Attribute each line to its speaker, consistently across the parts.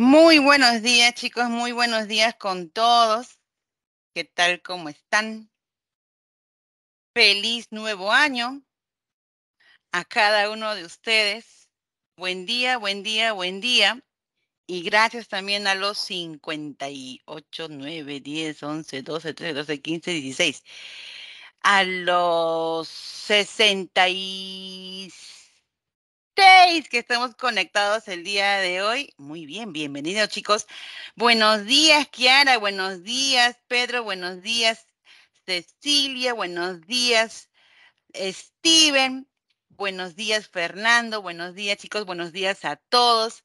Speaker 1: Muy buenos días, chicos, muy buenos días con todos. ¿Qué tal? ¿Cómo están? Feliz nuevo año a cada uno de ustedes. Buen día, buen día, buen día. Y gracias también a los 58, 9, 10, 11, 12, 13, 12, 15, 16. A los 66 que estamos conectados el día de hoy. Muy bien, bienvenidos chicos. Buenos días, Kiara, buenos días, Pedro, buenos días, Cecilia, buenos días, Steven, buenos días, Fernando, buenos días, chicos, buenos días a todos.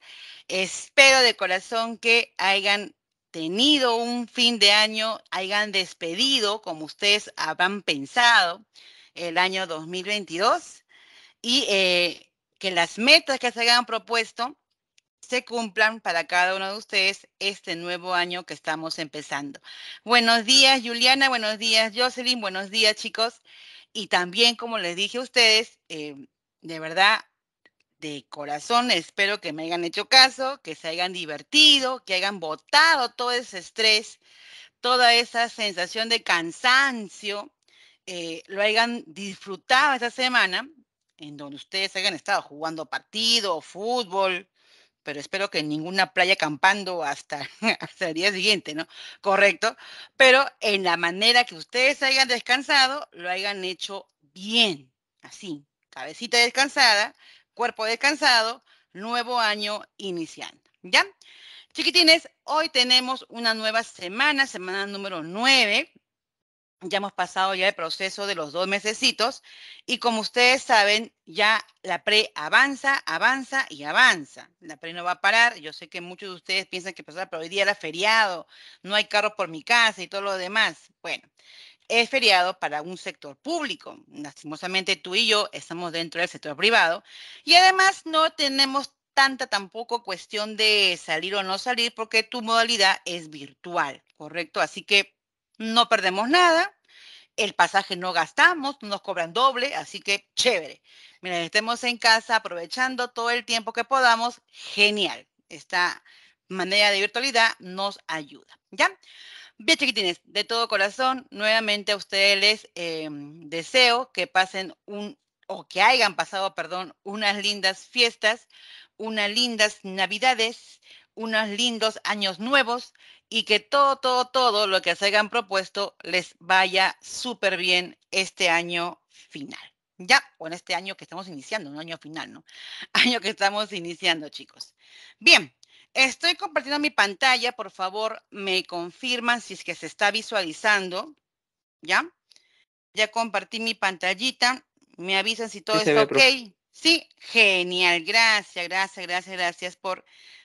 Speaker 1: Espero de corazón que hayan tenido un fin de año, hayan despedido, como ustedes habrán pensado, el año 2022. Y eh, que las metas que se hayan propuesto se cumplan para cada uno de ustedes este nuevo año que estamos empezando. Buenos días, Juliana. Buenos días, Jocelyn. Buenos días, chicos. Y también, como les dije a ustedes, eh, de verdad, de corazón, espero que me hayan hecho caso, que se hayan divertido, que hayan botado todo ese estrés, toda esa sensación de cansancio, eh, lo hayan disfrutado esta semana, en donde ustedes hayan estado jugando partido, fútbol, pero espero que en ninguna playa acampando hasta, hasta el día siguiente, ¿no? Correcto. Pero en la manera que ustedes hayan descansado, lo hayan hecho bien, así, cabecita descansada, cuerpo descansado, nuevo año iniciando, ¿ya? Chiquitines, hoy tenemos una nueva semana, semana número 9, ya hemos pasado ya el proceso de los dos mesecitos y como ustedes saben, ya la pre avanza, avanza y avanza. La pre no va a parar. Yo sé que muchos de ustedes piensan que pasar, pero hoy día era feriado, no hay carros por mi casa y todo lo demás. Bueno, es feriado para un sector público. Lastimosamente tú y yo estamos dentro del sector privado y además no tenemos tanta tampoco cuestión de salir o no salir porque tu modalidad es virtual, ¿correcto? Así que no perdemos nada, el pasaje no gastamos, nos cobran doble, así que chévere. Miren, estemos en casa aprovechando todo el tiempo que podamos, genial. Esta manera de virtualidad nos ayuda, ¿ya? Bien, chiquitines, de todo corazón, nuevamente a ustedes les em, deseo que pasen un, o que hayan pasado, perdón, unas lindas fiestas, unas lindas navidades, unos lindos años nuevos y que todo, todo, todo lo que se hayan propuesto les vaya súper bien este año final. Ya, o en este año que estamos iniciando, un año final, ¿no? Año que estamos iniciando, chicos. Bien, estoy compartiendo mi pantalla, por favor, me confirman si es que se está visualizando, ¿ya? Ya compartí mi pantallita, me avisan si todo está ok. Sí, genial, gracias, gracias, gracias, gracias por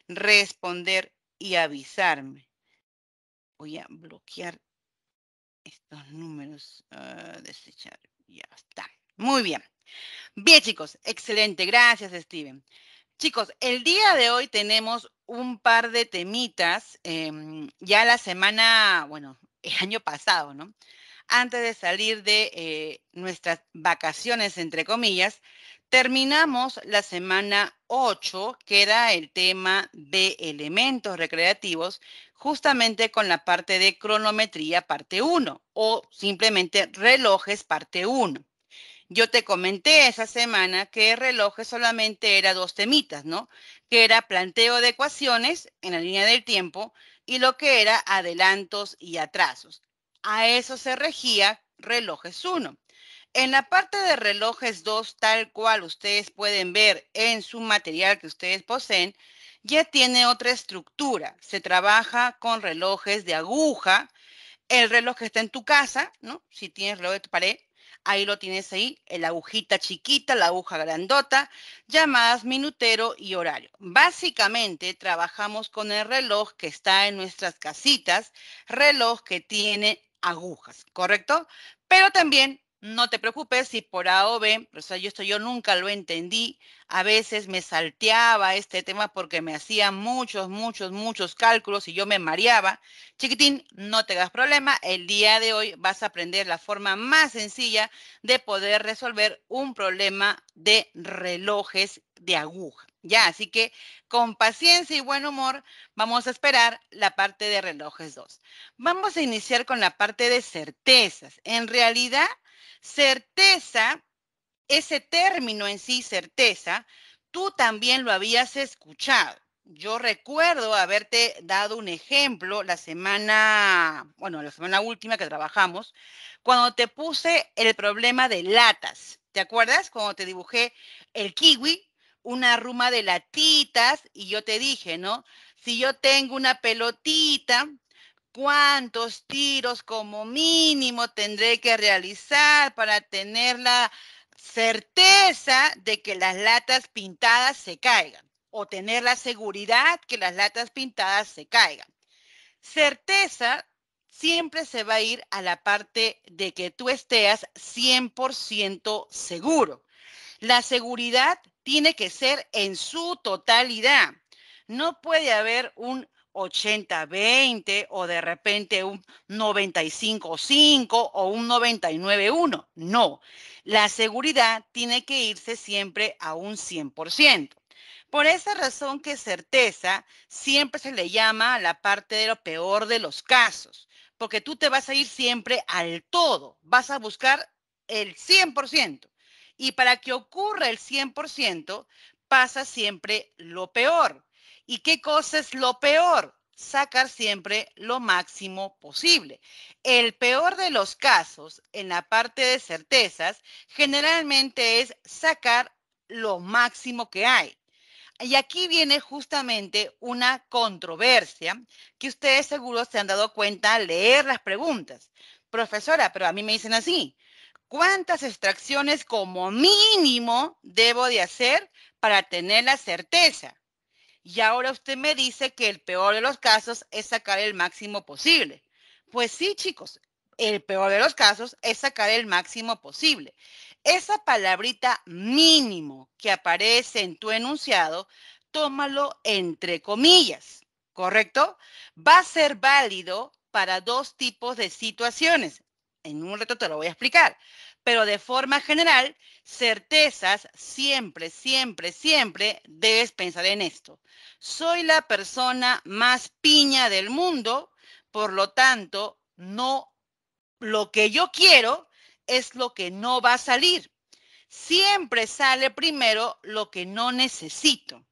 Speaker 1: responder y avisarme. Voy a bloquear estos números. Uh, desechar. Ya está. Muy bien. Bien, chicos. Excelente. Gracias, Steven. Chicos, el día de hoy tenemos un par de temitas. Eh, ya la semana, bueno, el año pasado, ¿no? Antes de salir de eh, nuestras vacaciones, entre comillas, Terminamos la semana 8, que era el tema de elementos recreativos, justamente con la parte de cronometría parte 1 o simplemente relojes parte 1. Yo te comenté esa semana que relojes solamente era dos temitas, ¿no? Que era planteo de ecuaciones en la línea del tiempo y lo que era adelantos y atrasos. A eso se regía relojes 1. En la parte de relojes 2, tal cual ustedes pueden ver en su material que ustedes poseen, ya tiene otra estructura. Se trabaja con relojes de aguja. El reloj que está en tu casa, ¿no? Si tienes reloj de tu pared, ahí lo tienes ahí, la agujita chiquita, la aguja grandota, llamadas minutero y horario. Básicamente trabajamos con el reloj que está en nuestras casitas, reloj que tiene agujas, ¿correcto? Pero también no te preocupes si por A o B, o sea, yo esto yo nunca lo entendí. A veces me salteaba este tema porque me hacía muchos, muchos, muchos cálculos y yo me mareaba. Chiquitín, no te hagas problema. El día de hoy vas a aprender la forma más sencilla de poder resolver un problema de relojes de aguja. Ya, así que con paciencia y buen humor vamos a esperar la parte de relojes 2. Vamos a iniciar con la parte de certezas. En realidad, certeza, ese término en sí, certeza, tú también lo habías escuchado. Yo recuerdo haberte dado un ejemplo la semana, bueno, la semana última que trabajamos, cuando te puse el problema de latas. ¿Te acuerdas? Cuando te dibujé el kiwi, una ruma de latitas y yo te dije, ¿no? Si yo tengo una pelotita, ¿cuántos tiros como mínimo tendré que realizar para tener la certeza de que las latas pintadas se caigan? o tener la seguridad que las latas pintadas se caigan. Certeza siempre se va a ir a la parte de que tú estés 100% seguro. La seguridad tiene que ser en su totalidad. No puede haber un 80-20 o de repente un 95-5 o un 99-1. No, la seguridad tiene que irse siempre a un 100%. Por esa razón que certeza siempre se le llama la parte de lo peor de los casos, porque tú te vas a ir siempre al todo, vas a buscar el 100%. Y para que ocurra el 100%, pasa siempre lo peor. ¿Y qué cosa es lo peor? Sacar siempre lo máximo posible. El peor de los casos en la parte de certezas generalmente es sacar lo máximo que hay. Y aquí viene justamente una controversia que ustedes seguro se han dado cuenta al leer las preguntas. Profesora, pero a mí me dicen así, ¿cuántas extracciones como mínimo debo de hacer para tener la certeza? Y ahora usted me dice que el peor de los casos es sacar el máximo posible. Pues sí, chicos, el peor de los casos es sacar el máximo posible. Esa palabrita mínimo que aparece en tu enunciado, tómalo entre comillas, ¿correcto? Va a ser válido para dos tipos de situaciones. En un reto te lo voy a explicar. Pero de forma general, certezas, siempre, siempre, siempre debes pensar en esto. Soy la persona más piña del mundo, por lo tanto, no lo que yo quiero es lo que no va a salir. Siempre sale primero lo que no necesito.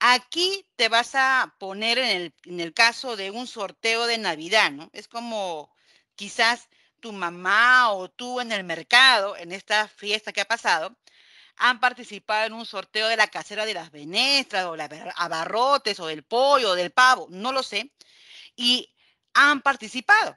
Speaker 1: Aquí te vas a poner en el, caso de un sorteo de Navidad, ¿no? Es como quizás tu mamá o tú en el mercado, en esta fiesta que ha pasado, han participado en un sorteo de la casera de las venestras o la abarrotes o del pollo o del pavo, no lo sé, y han participado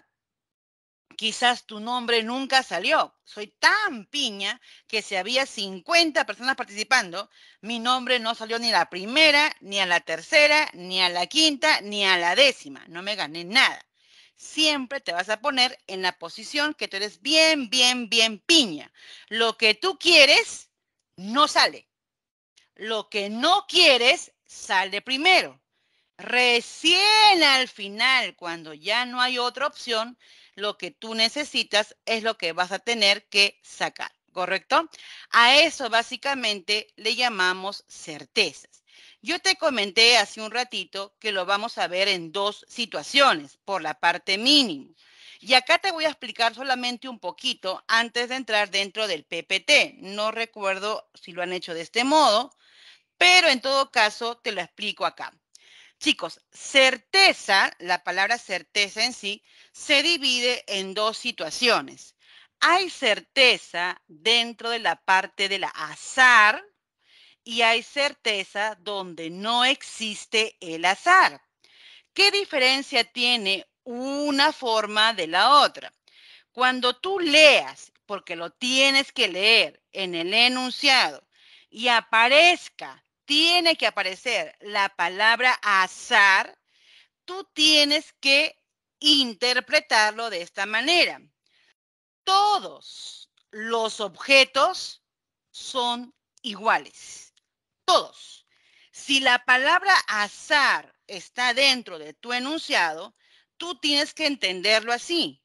Speaker 1: quizás tu nombre nunca salió. Soy tan piña que si había 50 personas participando, mi nombre no salió ni a la primera, ni a la tercera, ni a la quinta, ni a la décima. No me gané nada. Siempre te vas a poner en la posición que tú eres bien, bien, bien piña. Lo que tú quieres no sale. Lo que no quieres sale primero. Recién al final, cuando ya no hay otra opción, lo que tú necesitas es lo que vas a tener que sacar, ¿correcto? A eso básicamente le llamamos certezas. Yo te comenté hace un ratito que lo vamos a ver en dos situaciones, por la parte mínimo. Y acá te voy a explicar solamente un poquito antes de entrar dentro del PPT. No recuerdo si lo han hecho de este modo, pero en todo caso te lo explico acá. Chicos, certeza, la palabra certeza en sí, se divide en dos situaciones. Hay certeza dentro de la parte del azar y hay certeza donde no existe el azar. ¿Qué diferencia tiene una forma de la otra? Cuando tú leas, porque lo tienes que leer en el enunciado, y aparezca tiene que aparecer la palabra azar, tú tienes que interpretarlo de esta manera. Todos los objetos son iguales. Todos. Si la palabra azar está dentro de tu enunciado, tú tienes que entenderlo así.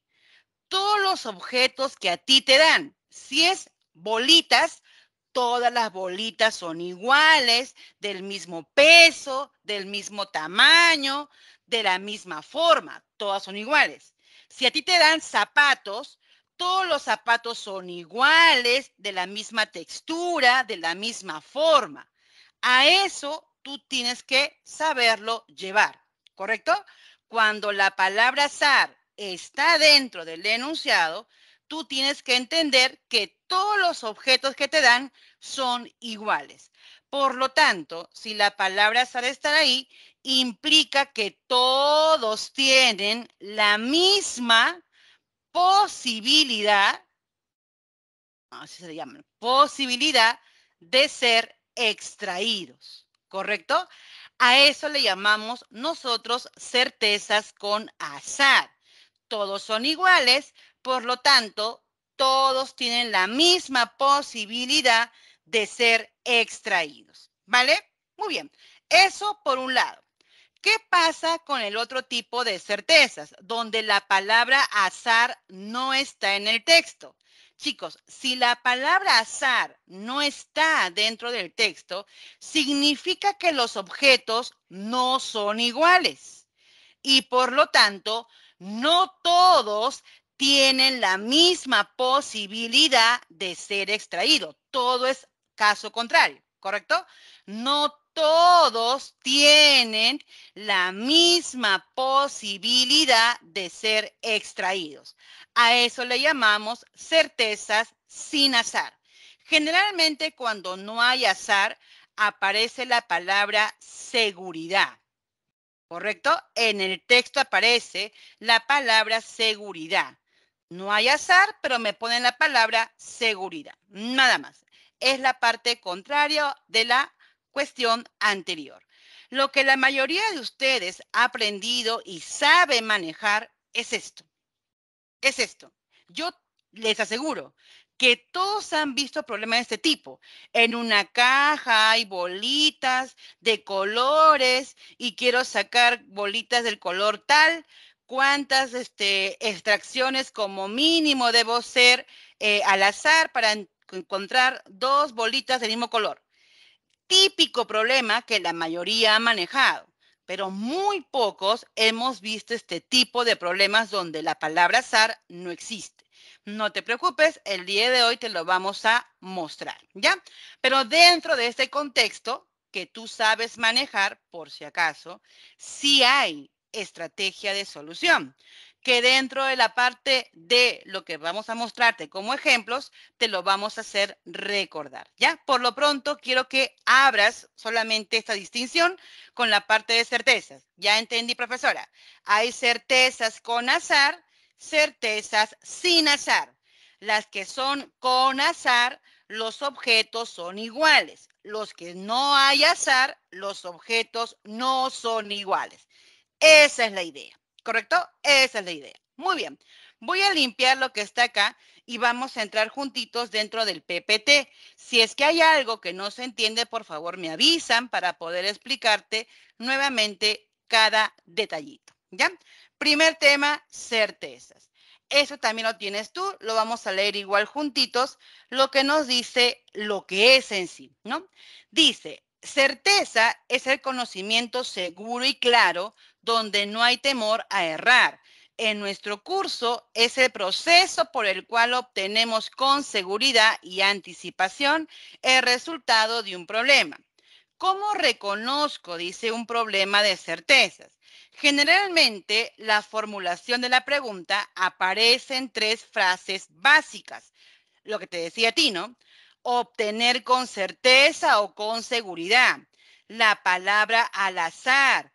Speaker 1: Todos los objetos que a ti te dan, si es bolitas, todas las bolitas son iguales, del mismo peso, del mismo tamaño, de la misma forma, todas son iguales. Si a ti te dan zapatos, todos los zapatos son iguales, de la misma textura, de la misma forma. A eso tú tienes que saberlo llevar, ¿correcto? Cuando la palabra azar está dentro del enunciado, tú tienes que entender que todos los objetos que te dan son iguales. Por lo tanto, si la palabra azar está ahí, implica que todos tienen la misma posibilidad, así se llama, posibilidad de ser extraídos, ¿correcto? A eso le llamamos nosotros certezas con azar. Todos son iguales, por lo tanto, todos tienen la misma posibilidad de ser extraídos, ¿vale? Muy bien, eso por un lado. ¿Qué pasa con el otro tipo de certezas, donde la palabra azar no está en el texto? Chicos, si la palabra azar no está dentro del texto, significa que los objetos no son iguales. Y por lo tanto, no todos tienen la misma posibilidad de ser extraídos. Todo es caso contrario, ¿correcto? No todos tienen la misma posibilidad de ser extraídos. A eso le llamamos certezas sin azar. Generalmente cuando no hay azar aparece la palabra seguridad. ¿Correcto? En el texto aparece la palabra seguridad. No hay azar, pero me ponen la palabra seguridad. Nada más. Es la parte contraria de la cuestión anterior. Lo que la mayoría de ustedes ha aprendido y sabe manejar es esto. Es esto. Yo les aseguro que todos han visto problemas de este tipo. En una caja hay bolitas de colores y quiero sacar bolitas del color tal. ¿Cuántas este, extracciones como mínimo debo ser eh, al azar para encontrar dos bolitas del mismo color? Típico problema que la mayoría ha manejado, pero muy pocos hemos visto este tipo de problemas donde la palabra azar no existe. No te preocupes, el día de hoy te lo vamos a mostrar, ¿ya? Pero dentro de este contexto que tú sabes manejar, por si acaso, sí hay estrategia de solución que dentro de la parte de lo que vamos a mostrarte como ejemplos, te lo vamos a hacer recordar, ¿ya? Por lo pronto, quiero que abras solamente esta distinción con la parte de certezas. Ya entendí, profesora. Hay certezas con azar, certezas sin azar. Las que son con azar, los objetos son iguales. Los que no hay azar, los objetos no son iguales. Esa es la idea. ¿Correcto? Esa es la idea. Muy bien. Voy a limpiar lo que está acá y vamos a entrar juntitos dentro del PPT. Si es que hay algo que no se entiende, por favor me avisan para poder explicarte nuevamente cada detallito. ¿Ya? Primer tema, certezas. Eso también lo tienes tú, lo vamos a leer igual juntitos, lo que nos dice lo que es en sí, ¿no? Dice, certeza es el conocimiento seguro y claro donde no hay temor a errar. En nuestro curso es el proceso por el cual obtenemos con seguridad y anticipación el resultado de un problema. ¿Cómo reconozco, dice, un problema de certezas? Generalmente, la formulación de la pregunta aparece en tres frases básicas. Lo que te decía a ti, ¿no? Obtener con certeza o con seguridad. La palabra al azar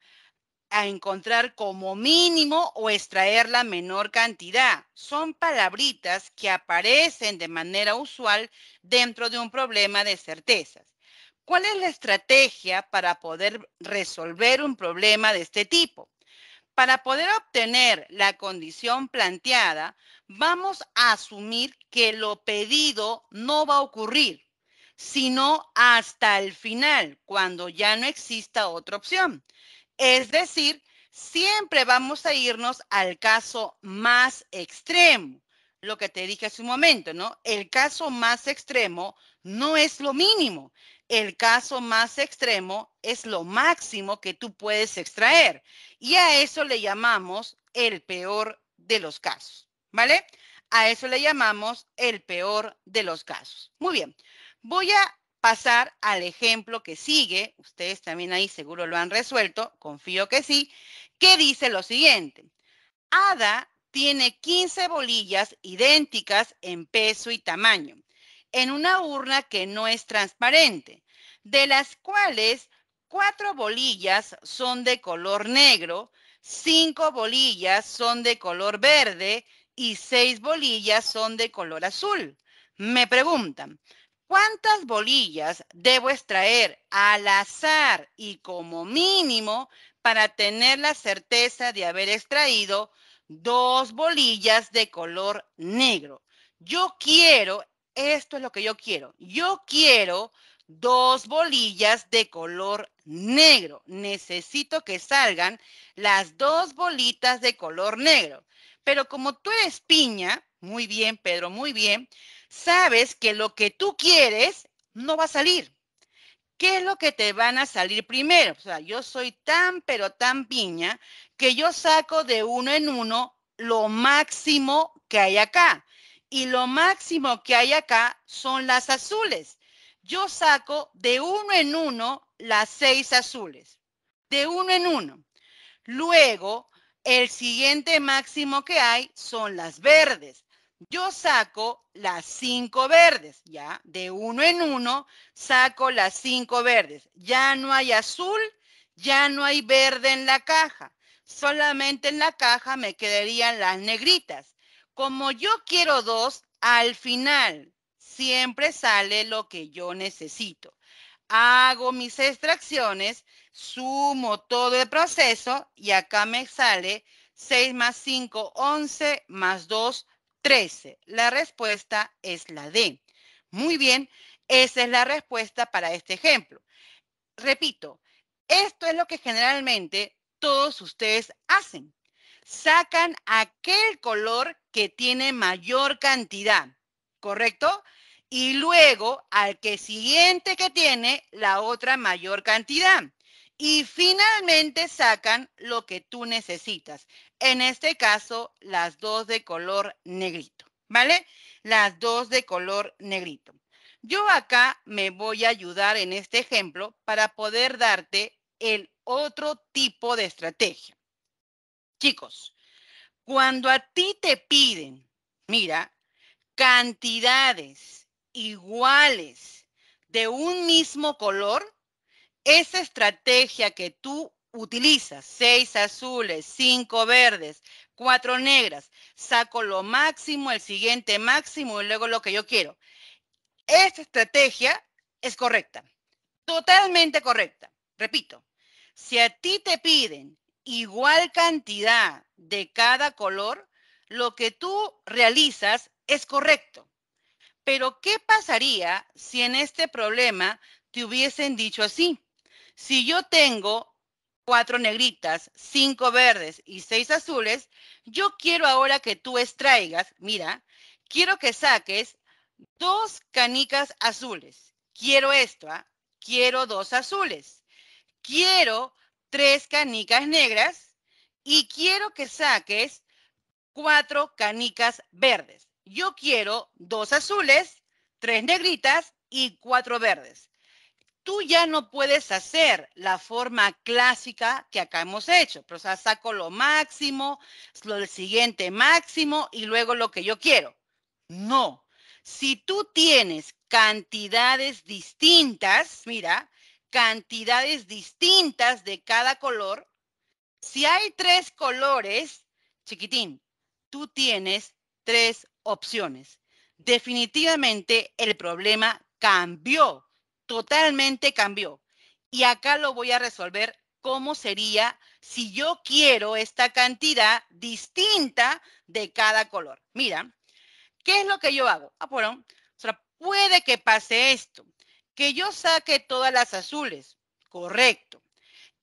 Speaker 1: a encontrar como mínimo o extraer la menor cantidad. Son palabritas que aparecen de manera usual dentro de un problema de certezas. ¿Cuál es la estrategia para poder resolver un problema de este tipo? Para poder obtener la condición planteada, vamos a asumir que lo pedido no va a ocurrir, sino hasta el final, cuando ya no exista otra opción. Es decir, siempre vamos a irnos al caso más extremo. Lo que te dije hace un momento, ¿no? El caso más extremo no es lo mínimo. El caso más extremo es lo máximo que tú puedes extraer. Y a eso le llamamos el peor de los casos. ¿Vale? A eso le llamamos el peor de los casos. Muy bien. Voy a pasar al ejemplo que sigue. Ustedes también ahí seguro lo han resuelto. Confío que sí. Que dice lo siguiente. Ada tiene 15 bolillas idénticas en peso y tamaño en una urna que no es transparente, de las cuales cuatro bolillas son de color negro, cinco bolillas son de color verde y seis bolillas son de color azul. Me preguntan, ¿cuántas bolillas debo extraer al azar y como mínimo para tener la certeza de haber extraído dos bolillas de color negro? Yo quiero esto es lo que yo quiero. Yo quiero dos bolillas de color negro. Necesito que salgan las dos bolitas de color negro. Pero como tú eres piña, muy bien, Pedro, muy bien, sabes que lo que tú quieres no va a salir. ¿Qué es lo que te van a salir primero? O sea, yo soy tan, pero tan piña que yo saco de uno en uno lo máximo que hay acá y lo máximo que hay acá son las azules. Yo saco de uno en uno las seis azules, de uno en uno. Luego, el siguiente máximo que hay son las verdes. Yo saco las cinco verdes, ¿ya? De uno en uno saco las cinco verdes. Ya no hay azul, ya no hay verde en la caja. Solamente en la caja me quedarían las negritas. Como yo quiero dos, al final siempre sale lo que yo necesito. Hago mis extracciones, sumo todo el proceso y acá me sale 6 más 5, 11 más 2, 13. La respuesta es la D. Muy bien, esa es la respuesta para este ejemplo. Repito, esto es lo que generalmente todos ustedes hacen sacan aquel color que tiene mayor cantidad, ¿correcto? Y luego al que siguiente que tiene la otra mayor cantidad. Y finalmente sacan lo que tú necesitas. En este caso, las dos de color negrito, ¿vale? Las dos de color negrito. Yo acá me voy a ayudar en este ejemplo para poder darte el otro tipo de estrategia. Chicos, cuando a ti te piden, mira, cantidades iguales de un mismo color, esa estrategia que tú utilizas, seis azules, cinco verdes, cuatro negras, saco lo máximo, el siguiente máximo y luego lo que yo quiero. Esta estrategia es correcta, totalmente correcta. Repito, si a ti te piden igual cantidad de cada color, lo que tú realizas es correcto. Pero ¿qué pasaría si en este problema te hubiesen dicho así? Si yo tengo cuatro negritas, cinco verdes y seis azules, yo quiero ahora que tú extraigas, mira, quiero que saques dos canicas azules. Quiero esto, ¿ah? quiero dos azules. Quiero tres canicas negras y quiero que saques cuatro canicas verdes. Yo quiero dos azules, tres negritas y cuatro verdes. Tú ya no puedes hacer la forma clásica que acá hemos hecho. Pero, o sea, saco lo máximo, lo siguiente máximo y luego lo que yo quiero. No. Si tú tienes cantidades distintas, mira, cantidades distintas de cada color. Si hay tres colores, chiquitín, tú tienes tres opciones. Definitivamente el problema cambió, totalmente cambió. Y acá lo voy a resolver cómo sería si yo quiero esta cantidad distinta de cada color. Mira, ¿qué es lo que yo hago? Ah, bueno, puede que pase esto que yo saque todas las azules, correcto.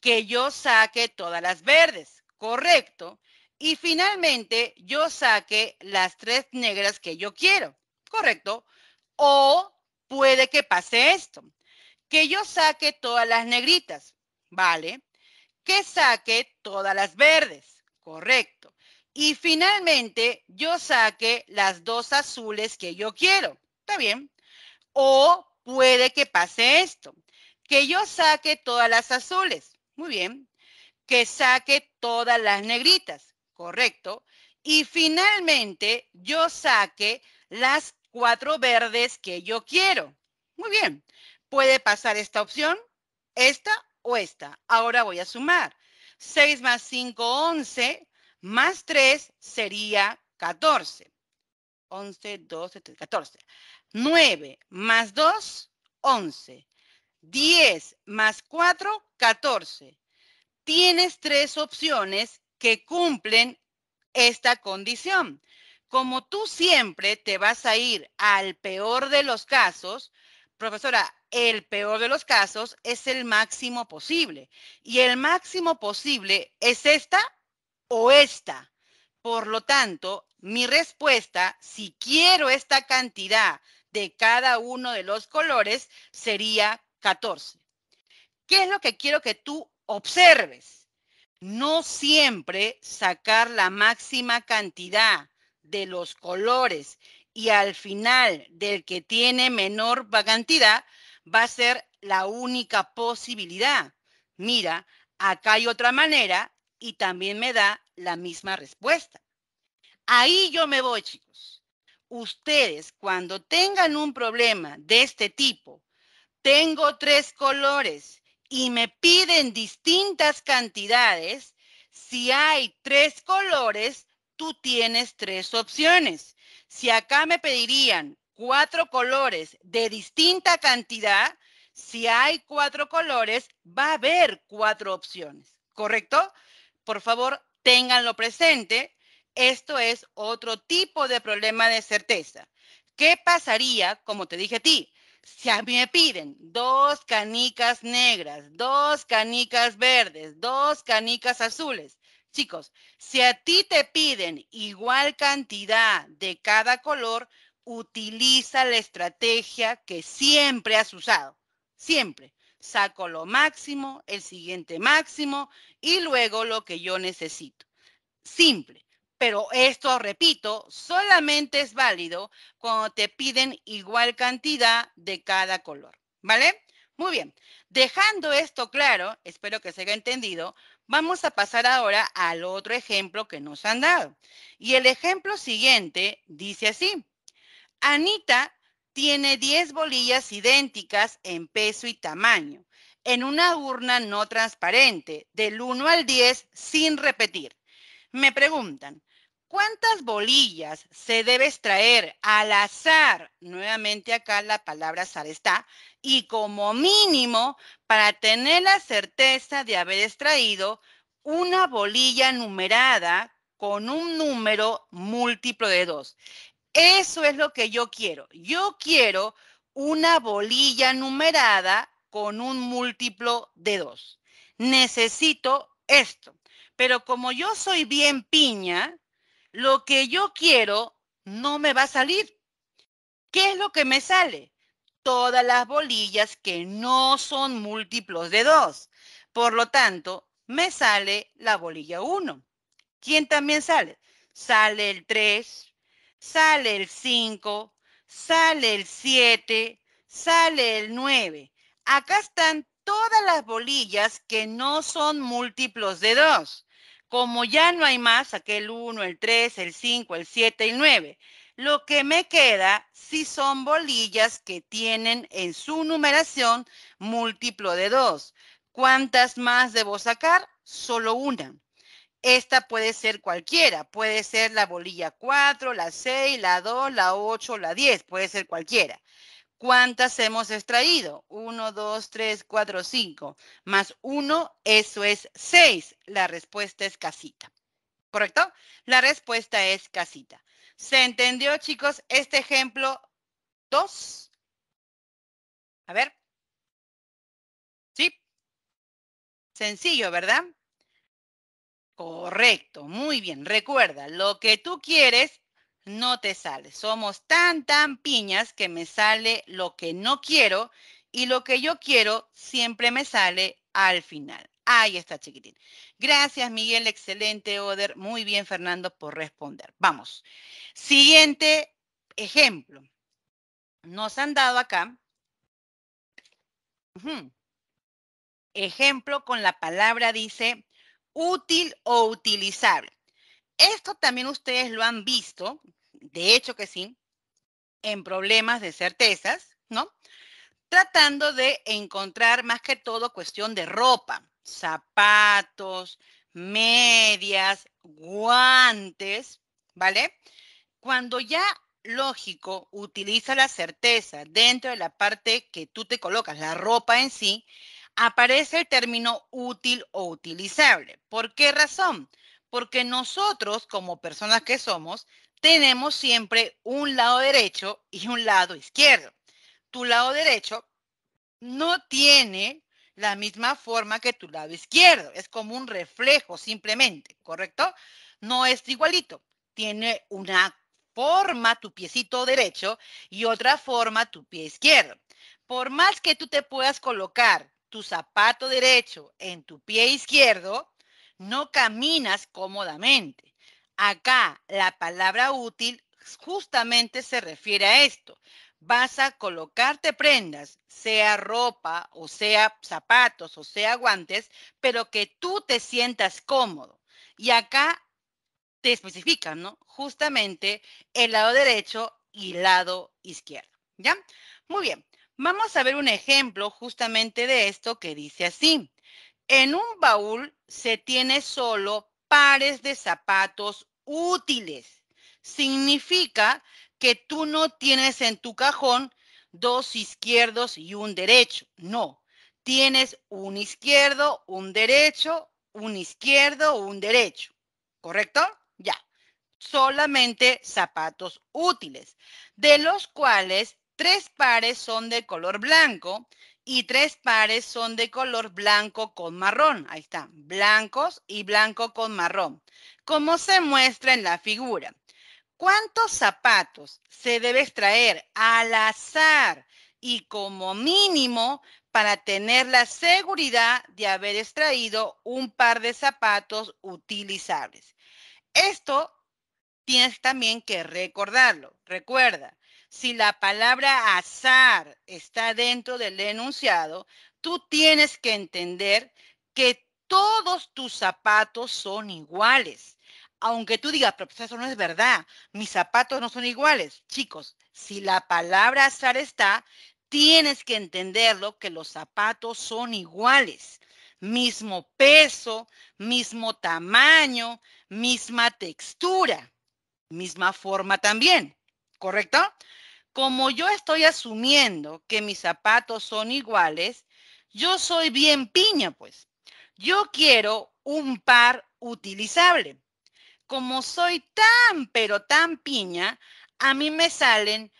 Speaker 1: Que yo saque todas las verdes, correcto. Y finalmente yo saque las tres negras que yo quiero, correcto. O puede que pase esto. Que yo saque todas las negritas, ¿vale? Que saque todas las verdes, correcto. Y finalmente yo saque las dos azules que yo quiero, ¿está bien? O puede que pase esto, que yo saque todas las azules, muy bien, que saque todas las negritas, correcto. Y finalmente yo saque las cuatro verdes que yo quiero. Muy bien, puede pasar esta opción, esta o esta. Ahora voy a sumar. 6 más 5, 11, más 3 sería 14. 11, 12, 13, 14. 9 más 2, 11. 10 más 4, 14. Tienes tres opciones que cumplen esta condición. Como tú siempre te vas a ir al peor de los casos, profesora, el peor de los casos es el máximo posible. Y el máximo posible es esta o esta. Por lo tanto, mi respuesta, si quiero esta cantidad de cada uno de los colores, sería 14. ¿Qué es lo que quiero que tú observes? No siempre sacar la máxima cantidad de los colores y al final del que tiene menor cantidad va a ser la única posibilidad. Mira, acá hay otra manera y también me da la misma respuesta. Ahí yo me voy, chicos. Ustedes, cuando tengan un problema de este tipo, tengo tres colores y me piden distintas cantidades, si hay tres colores, tú tienes tres opciones. Si acá me pedirían cuatro colores de distinta cantidad, si hay cuatro colores, va a haber cuatro opciones, ¿correcto? Por favor, ténganlo presente. Esto es otro tipo de problema de certeza. ¿Qué pasaría, como te dije a ti, si a mí me piden dos canicas negras, dos canicas verdes, dos canicas azules? Chicos, si a ti te piden igual cantidad de cada color, utiliza la estrategia que siempre has usado. Siempre. Saco lo máximo, el siguiente máximo y luego lo que yo necesito. Simple. Pero esto, repito, solamente es válido cuando te piden igual cantidad de cada color. ¿Vale? Muy bien. Dejando esto claro, espero que se haya entendido, Vamos a pasar ahora al otro ejemplo que nos han dado. Y el ejemplo siguiente dice así. Anita tiene 10 bolillas idénticas en peso y tamaño en una urna no transparente del 1 al 10 sin repetir. Me preguntan, ¿cuántas bolillas se debe extraer al azar? Nuevamente acá la palabra azar está. Y como mínimo, para tener la certeza de haber extraído una bolilla numerada con un número múltiplo de dos. Eso es lo que yo quiero. Yo quiero una bolilla numerada con un múltiplo de dos. Necesito esto. Pero como yo soy bien piña, lo que yo quiero no me va a salir. ¿Qué es lo que me sale? Todas las bolillas que no son múltiplos de 2. Por lo tanto, me sale la bolilla 1. ¿Quién también sale? Sale el 3, sale el 5, sale el 7, sale el 9. Acá están todas las bolillas que no son múltiplos de 2. Como ya no hay más, aquel el 1, el 3, el 5, el 7 y el 9. Lo que me queda si son bolillas que tienen en su numeración múltiplo de 2. ¿Cuántas más debo sacar? Solo una. Esta puede ser cualquiera, puede ser la bolilla 4, la 6, la 2, la 8, la 10, puede ser cualquiera. ¿Cuántas hemos extraído? 1, 2, 3, 4, 5. Más 1, eso es 6. La respuesta es casita. ¿Correcto? La respuesta es casita. ¿Se entendió, chicos, este ejemplo 2? A ver. ¿Sí? Sencillo, ¿verdad? Correcto, muy bien. Recuerda, lo que tú quieres, no te sale. Somos tan, tan piñas que me sale lo que no quiero y lo que yo quiero siempre me sale al final. Ahí está, chiquitín. Gracias, Miguel. Excelente, Oder. Muy bien, Fernando, por responder. Vamos. Siguiente ejemplo. Nos han dado acá. Ejemplo con la palabra dice útil o utilizable. Esto también ustedes lo han visto, de hecho que sí, en problemas de certezas, ¿no? Tratando de encontrar más que todo cuestión de ropa, zapatos, medias, guantes, ¿vale? Cuando ya lógico utiliza la certeza dentro de la parte que tú te colocas, la ropa en sí, aparece el término útil o utilizable. ¿Por qué razón? Porque nosotros, como personas que somos, tenemos siempre un lado derecho y un lado izquierdo. Tu lado derecho no tiene la misma forma que tu lado izquierdo. Es como un reflejo simplemente, ¿correcto? No es igualito. Tiene una forma tu piecito derecho y otra forma tu pie izquierdo. Por más que tú te puedas colocar tu zapato derecho en tu pie izquierdo, no caminas cómodamente. Acá la palabra útil justamente se refiere a esto. Vas a colocarte prendas, sea ropa o sea zapatos o sea guantes, pero que tú te sientas cómodo. Y acá te especifican, ¿no? Justamente el lado derecho y lado izquierdo. ¿Ya? Muy bien. Vamos a ver un ejemplo justamente de esto que dice así. En un baúl se tiene solo pares de zapatos útiles. Significa que tú no tienes en tu cajón dos izquierdos y un derecho. No, tienes un izquierdo, un derecho, un izquierdo, un derecho. ¿Correcto? Ya. Solamente zapatos útiles, de los cuales Tres pares son de color blanco y tres pares son de color blanco con marrón. Ahí está, blancos y blanco con marrón. Como se muestra en la figura. ¿Cuántos zapatos se debe extraer al azar y como mínimo para tener la seguridad de haber extraído un par de zapatos utilizables? Esto tienes también que recordarlo. Recuerda, si la palabra azar está dentro del enunciado, tú tienes que entender que todos tus zapatos son iguales. Aunque tú digas, pero eso no es verdad, mis zapatos no son iguales. Chicos, si la palabra azar está, tienes que entenderlo que los zapatos son iguales. Mismo peso, mismo tamaño, misma textura, misma forma también. ¿Correcto? Como yo estoy asumiendo que mis zapatos son iguales, yo soy bien piña, pues. Yo quiero un par utilizable. Como soy tan, pero tan piña, a mí me salen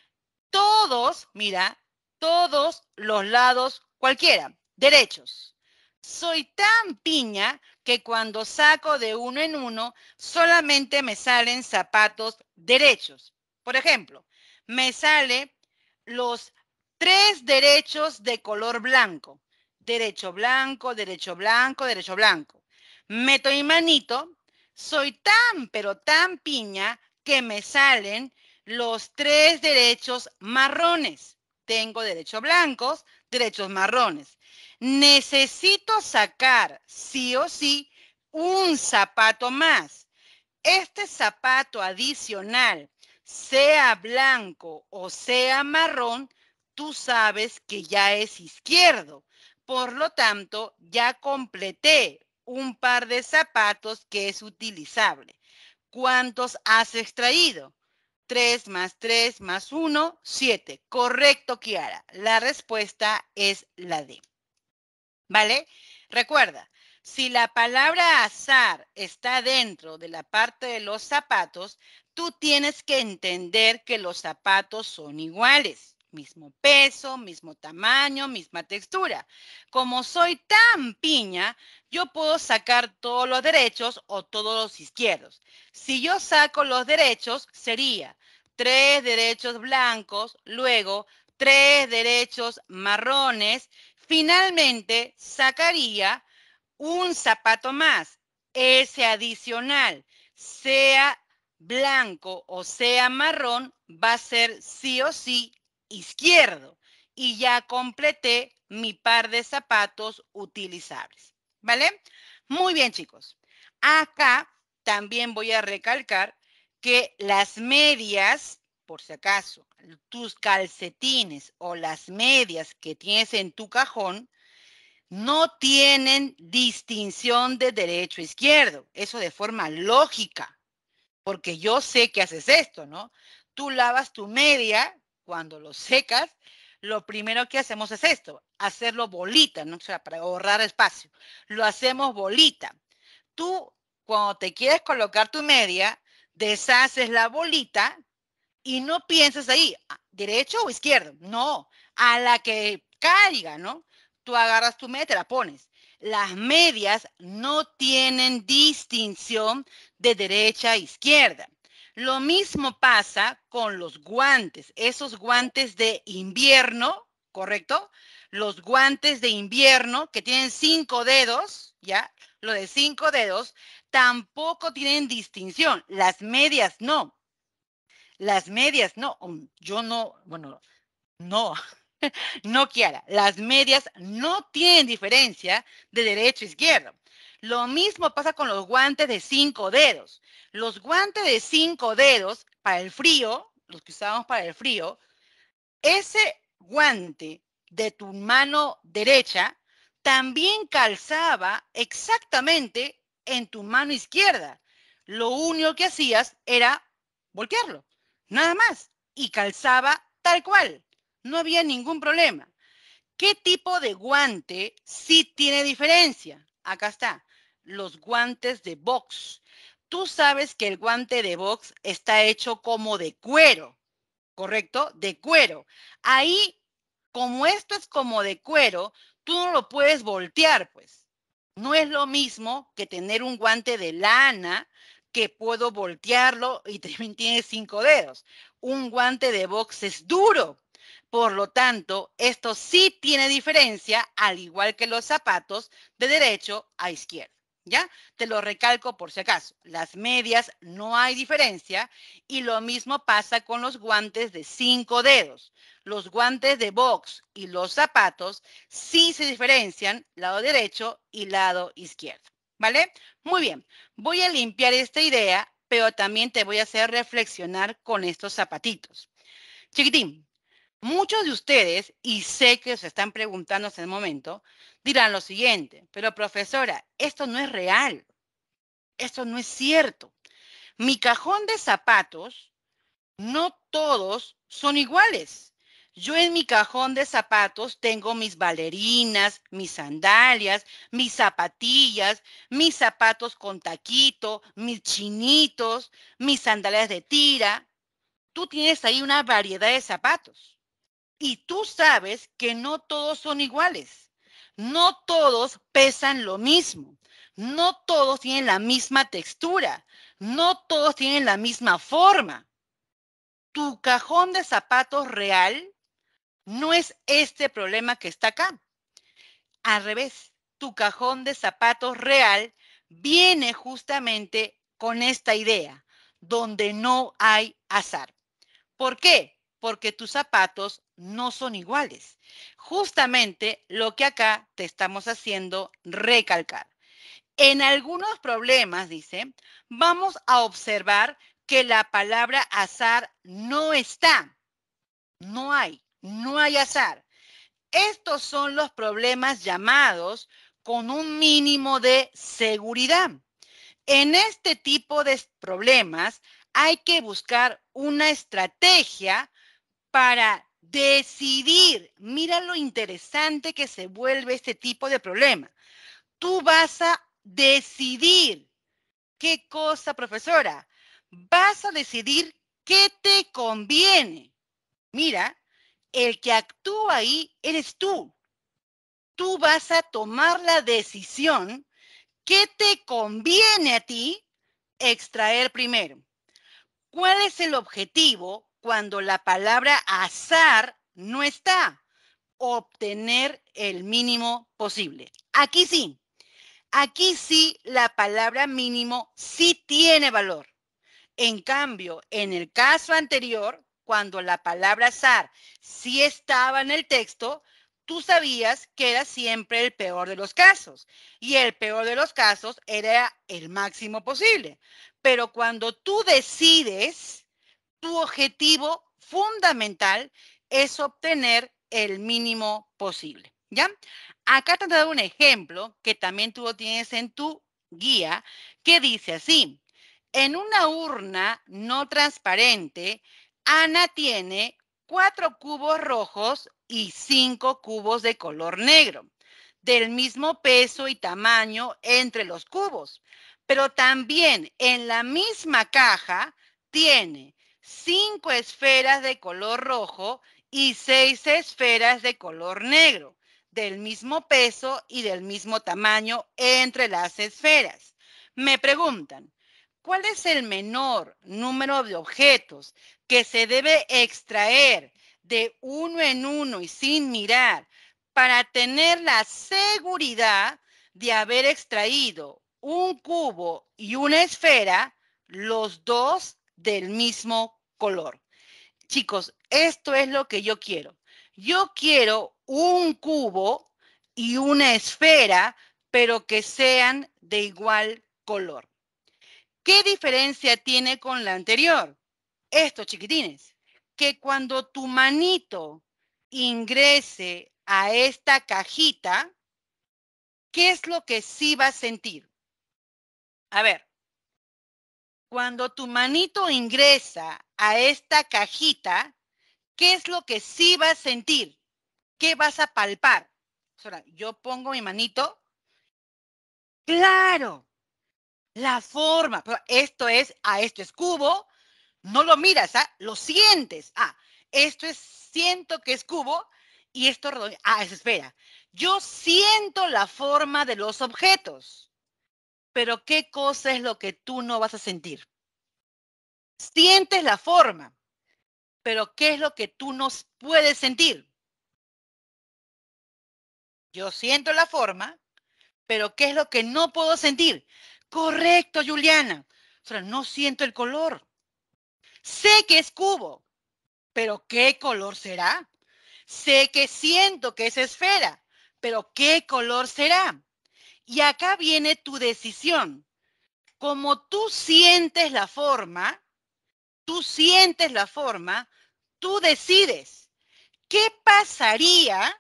Speaker 1: todos, mira, todos los lados cualquiera, derechos. Soy tan piña que cuando saco de uno en uno, solamente me salen zapatos derechos. Por ejemplo, me sale los tres derechos de color blanco. Derecho blanco, derecho blanco, derecho blanco. Meto mi manito, soy tan, pero tan piña que me salen los tres derechos marrones. Tengo derechos blancos, derechos marrones. Necesito sacar sí o sí un zapato más. Este zapato adicional sea blanco o sea marrón, tú sabes que ya es izquierdo. Por lo tanto, ya completé un par de zapatos que es utilizable. ¿Cuántos has extraído? 3 más 3 más 1, 7. Correcto, Kiara. La respuesta es la D. ¿Vale? Recuerda, si la palabra azar está dentro de la parte de los zapatos, tú tienes que entender que los zapatos son iguales. mismo peso, mismo tamaño, misma textura. Como soy tan piña, yo puedo sacar todos los derechos o todos los izquierdos. Si yo saco los derechos, sería tres derechos blancos, luego tres derechos marrones, finalmente sacaría un zapato más, ese adicional, sea blanco o sea marrón, va a ser sí o sí izquierdo y ya completé mi par de zapatos utilizables. ¿Vale? Muy bien, chicos. Acá también voy a recalcar que las medias, por si acaso, tus calcetines o las medias que tienes en tu cajón, no tienen distinción de derecho izquierdo. Eso de forma lógica, porque yo sé que haces esto, ¿no? Tú lavas tu media cuando lo secas, lo primero que hacemos es esto, hacerlo bolita, ¿no? O sea, para ahorrar espacio. Lo hacemos bolita. Tú, cuando te quieres colocar tu media, deshaces la bolita y no piensas ahí, ah, derecho o izquierdo. No, a la que caiga, ¿no? Tú agarras tu media, te la pones. Las medias no tienen distinción de derecha a izquierda. Lo mismo pasa con los guantes, esos guantes de invierno, ¿correcto? Los guantes de invierno que tienen cinco dedos, ¿ya? Lo de cinco dedos, tampoco tienen distinción. Las medias no. Las medias no. Yo no, bueno, no. No, quiera. Las medias no tienen diferencia de derecho a izquierdo. Lo mismo pasa con los guantes de cinco dedos. Los guantes de cinco dedos para el frío, los que usamos para el frío, ese guante de tu mano derecha también calzaba exactamente en tu mano izquierda. Lo único que hacías era voltearlo, nada más, y calzaba tal cual. No había ningún problema. ¿Qué tipo de guante sí tiene diferencia? Acá está los guantes de box. Tú sabes que el guante de box está hecho como de cuero, ¿correcto? De cuero. Ahí, como esto es como de cuero, tú no lo puedes voltear, pues. No es lo mismo que tener un guante de lana que puedo voltearlo y también tiene cinco dedos. Un guante de box es duro. Por lo tanto, esto sí tiene diferencia, al igual que los zapatos de derecho a izquierda. ¿Ya? Te lo recalco por si acaso. Las medias no hay diferencia y lo mismo pasa con los guantes de cinco dedos. Los guantes de box y los zapatos sí se diferencian lado derecho y lado izquierdo. ¿Vale? Muy bien. Voy a limpiar esta idea, pero también te voy a hacer reflexionar con estos zapatitos. Chiquitín, Muchos de ustedes, y sé que se están preguntando en el momento, dirán lo siguiente, pero profesora, esto no es real, esto no es cierto. Mi cajón de zapatos, no todos son iguales. Yo en mi cajón de zapatos tengo mis bailarinas, mis sandalias, mis zapatillas, mis zapatos con taquito, mis chinitos, mis sandalias de tira. Tú tienes ahí una variedad de zapatos. Y tú sabes que no todos son iguales. No todos pesan lo mismo. No todos tienen la misma textura. No todos tienen la misma forma. Tu cajón de zapatos real no es este problema que está acá. Al revés, tu cajón de zapatos real viene justamente con esta idea, donde no hay azar. ¿Por qué? porque tus zapatos no son iguales. Justamente lo que acá te estamos haciendo recalcar. En algunos problemas, dice, vamos a observar que la palabra azar no está. No hay, no hay azar. Estos son los problemas llamados con un mínimo de seguridad. En este tipo de problemas hay que buscar una estrategia para decidir. Mira lo interesante que se vuelve este tipo de problema. Tú vas a decidir. ¿Qué cosa, profesora? Vas a decidir qué te conviene. Mira, el que actúa ahí eres tú. Tú vas a tomar la decisión que te conviene a ti extraer primero. ¿Cuál es el objetivo cuando la palabra azar no está? Obtener el mínimo posible. Aquí sí, aquí sí la palabra mínimo sí tiene valor. En cambio, en el caso anterior, cuando la palabra azar sí estaba en el texto, tú sabías que era siempre el peor de los casos. Y el peor de los casos era el máximo posible. Pero cuando tú decides, tu objetivo fundamental es obtener el mínimo posible. ¿Ya? Acá te he dado un ejemplo que también tú tienes en tu guía que dice así. En una urna no transparente, Ana tiene cuatro cubos rojos y cinco cubos de color negro, del mismo peso y tamaño entre los cubos. Pero también en la misma caja tiene cinco esferas de color rojo y seis esferas de color negro, del mismo peso y del mismo tamaño entre las esferas. Me preguntan, ¿cuál es el menor número de objetos que se debe extraer de uno en uno y sin mirar para tener la seguridad de haber extraído un cubo y una esfera, los dos del mismo color. Chicos, esto es lo que yo quiero. Yo quiero un cubo y una esfera, pero que sean de igual color. ¿Qué diferencia tiene con la anterior? Esto, chiquitines, que cuando tu manito ingrese a esta cajita, ¿qué es lo que sí va a sentir? A ver, cuando tu manito ingresa a esta cajita, ¿qué es lo que sí va a sentir? ¿Qué vas a palpar? yo pongo mi manito. Claro, la forma. esto es, ah, esto es cubo, no lo miras, ¿ah? lo sientes. Ah, esto es, siento que es cubo y esto Ah, es esfera. Yo siento la forma de los objetos, pero ¿qué cosa es lo que tú no vas a sentir? Sientes la forma, pero ¿qué es lo que tú no puedes sentir? Yo siento la forma, pero ¿qué es lo que no puedo sentir? Correcto, Juliana. O sea, no siento el color. Sé que es cubo, pero ¿qué color será? Sé que siento que es esfera, pero ¿qué color será? Y acá viene tu decisión. Como tú sientes la forma, tú sientes la forma, tú decides. ¿Qué pasaría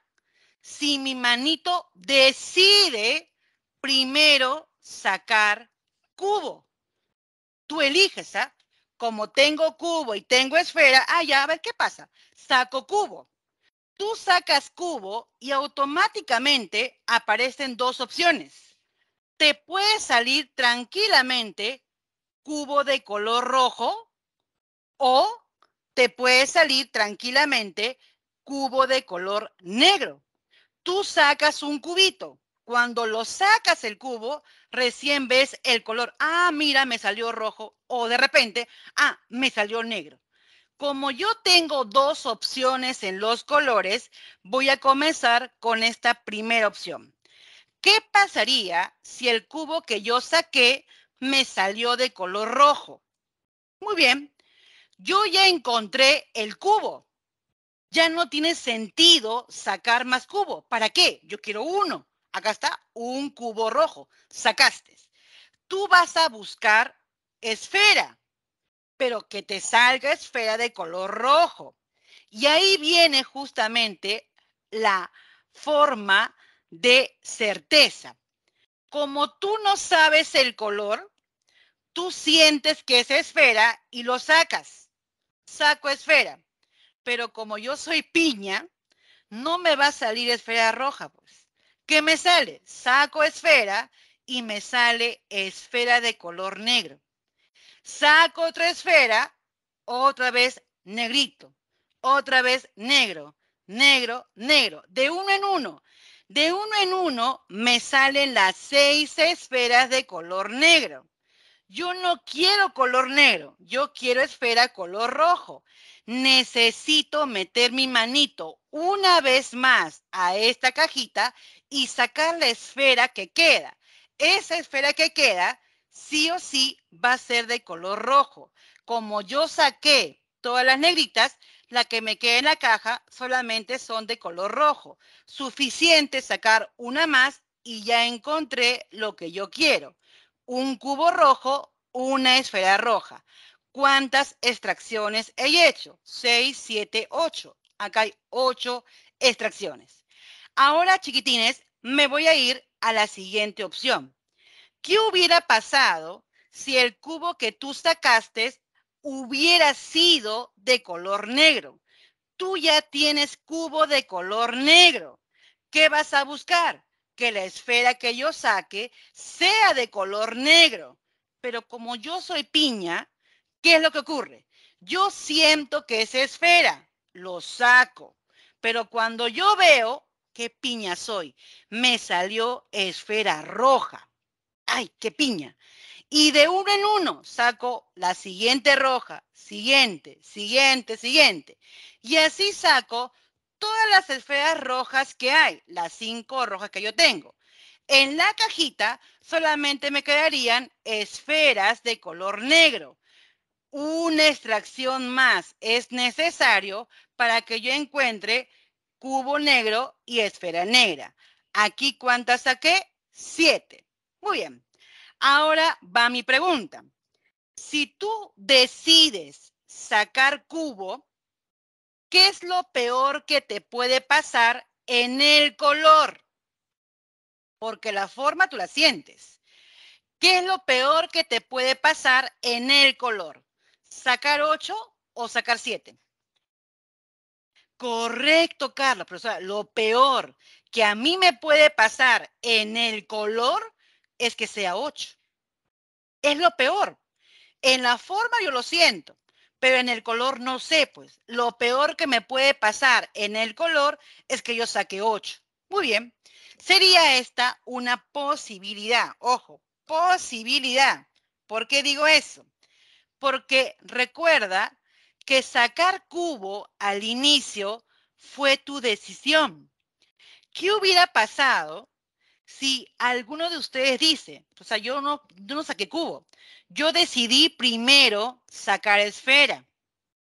Speaker 1: si mi manito decide primero sacar cubo? Tú eliges, ¿ah? como tengo cubo y tengo esfera, ah, ya, a ver qué pasa. Saco cubo. Tú sacas cubo y automáticamente aparecen dos opciones. Te puede salir tranquilamente cubo de color rojo o te puede salir tranquilamente cubo de color negro. Tú sacas un cubito cuando lo sacas el cubo, recién ves el color. Ah, mira, me salió rojo. O de repente, ah, me salió negro. Como yo tengo dos opciones en los colores, voy a comenzar con esta primera opción. ¿Qué pasaría si el cubo que yo saqué me salió de color rojo? Muy bien, yo ya encontré el cubo. Ya no tiene sentido sacar más cubo. ¿Para qué? Yo quiero uno. Acá está un cubo rojo. Sacaste. Tú vas a buscar esfera, pero que te salga esfera de color rojo. Y ahí viene justamente la forma de certeza. Como tú no sabes el color, tú sientes que es esfera y lo sacas. Saco esfera. Pero como yo soy piña, no me va a salir esfera roja. Pues. ¿Qué me sale? Saco esfera y me sale esfera de color negro. Saco otra esfera, otra vez negrito, otra vez negro. negro, negro, de uno en uno. De uno en uno me salen las seis esferas de color negro. Yo no quiero color negro, yo quiero esfera color rojo. Necesito meter mi manito una vez más a esta cajita y sacar la esfera que queda. Esa esfera que queda, sí o sí, va a ser de color rojo. Como yo saqué todas las negritas, la que me queda en la caja solamente son de color rojo. Suficiente sacar una más y ya encontré lo que yo quiero. Un cubo rojo, una esfera roja. ¿Cuántas extracciones he hecho? 6, 7, 8. Acá hay 8 extracciones. Ahora, chiquitines, me voy a ir a la siguiente opción. ¿Qué hubiera pasado si el cubo que tú sacaste hubiera sido de color negro. Tú ya tienes cubo de color negro. ¿Qué vas a buscar? Que la esfera que yo saque sea de color negro. Pero como yo soy piña, ¿qué es lo que ocurre? Yo siento que es esfera, lo saco. Pero cuando yo veo qué piña soy, me salió esfera roja. ¡Ay, qué piña! Y de uno en uno saco la siguiente roja, siguiente, siguiente, siguiente. Y así saco todas las esferas rojas que hay, las cinco rojas que yo tengo. En la cajita solamente me quedarían esferas de color negro. Una extracción más es necesario para que yo encuentre cubo negro y esfera negra. Aquí, ¿cuántas saqué? Siete. Muy bien. Ahora va mi pregunta. Si tú decides sacar cubo, ¿qué es lo peor que te puede pasar en el color? Porque la forma tú la sientes. ¿Qué es lo peor que te puede pasar en el color? ¿Sacar 8 o sacar 7? Correcto, Carlos, pero lo peor que a mí me puede pasar en el color es que sea 8. Es lo peor. En la forma yo lo siento, pero en el color no sé, pues. Lo peor que me puede pasar en el color es que yo saque 8. Muy bien. Sería esta una posibilidad. Ojo, posibilidad. ¿Por qué digo eso? Porque recuerda que sacar cubo al inicio fue tu decisión. ¿Qué hubiera pasado si alguno de ustedes dice, o sea, yo no, yo no saqué cubo, yo decidí primero sacar esfera.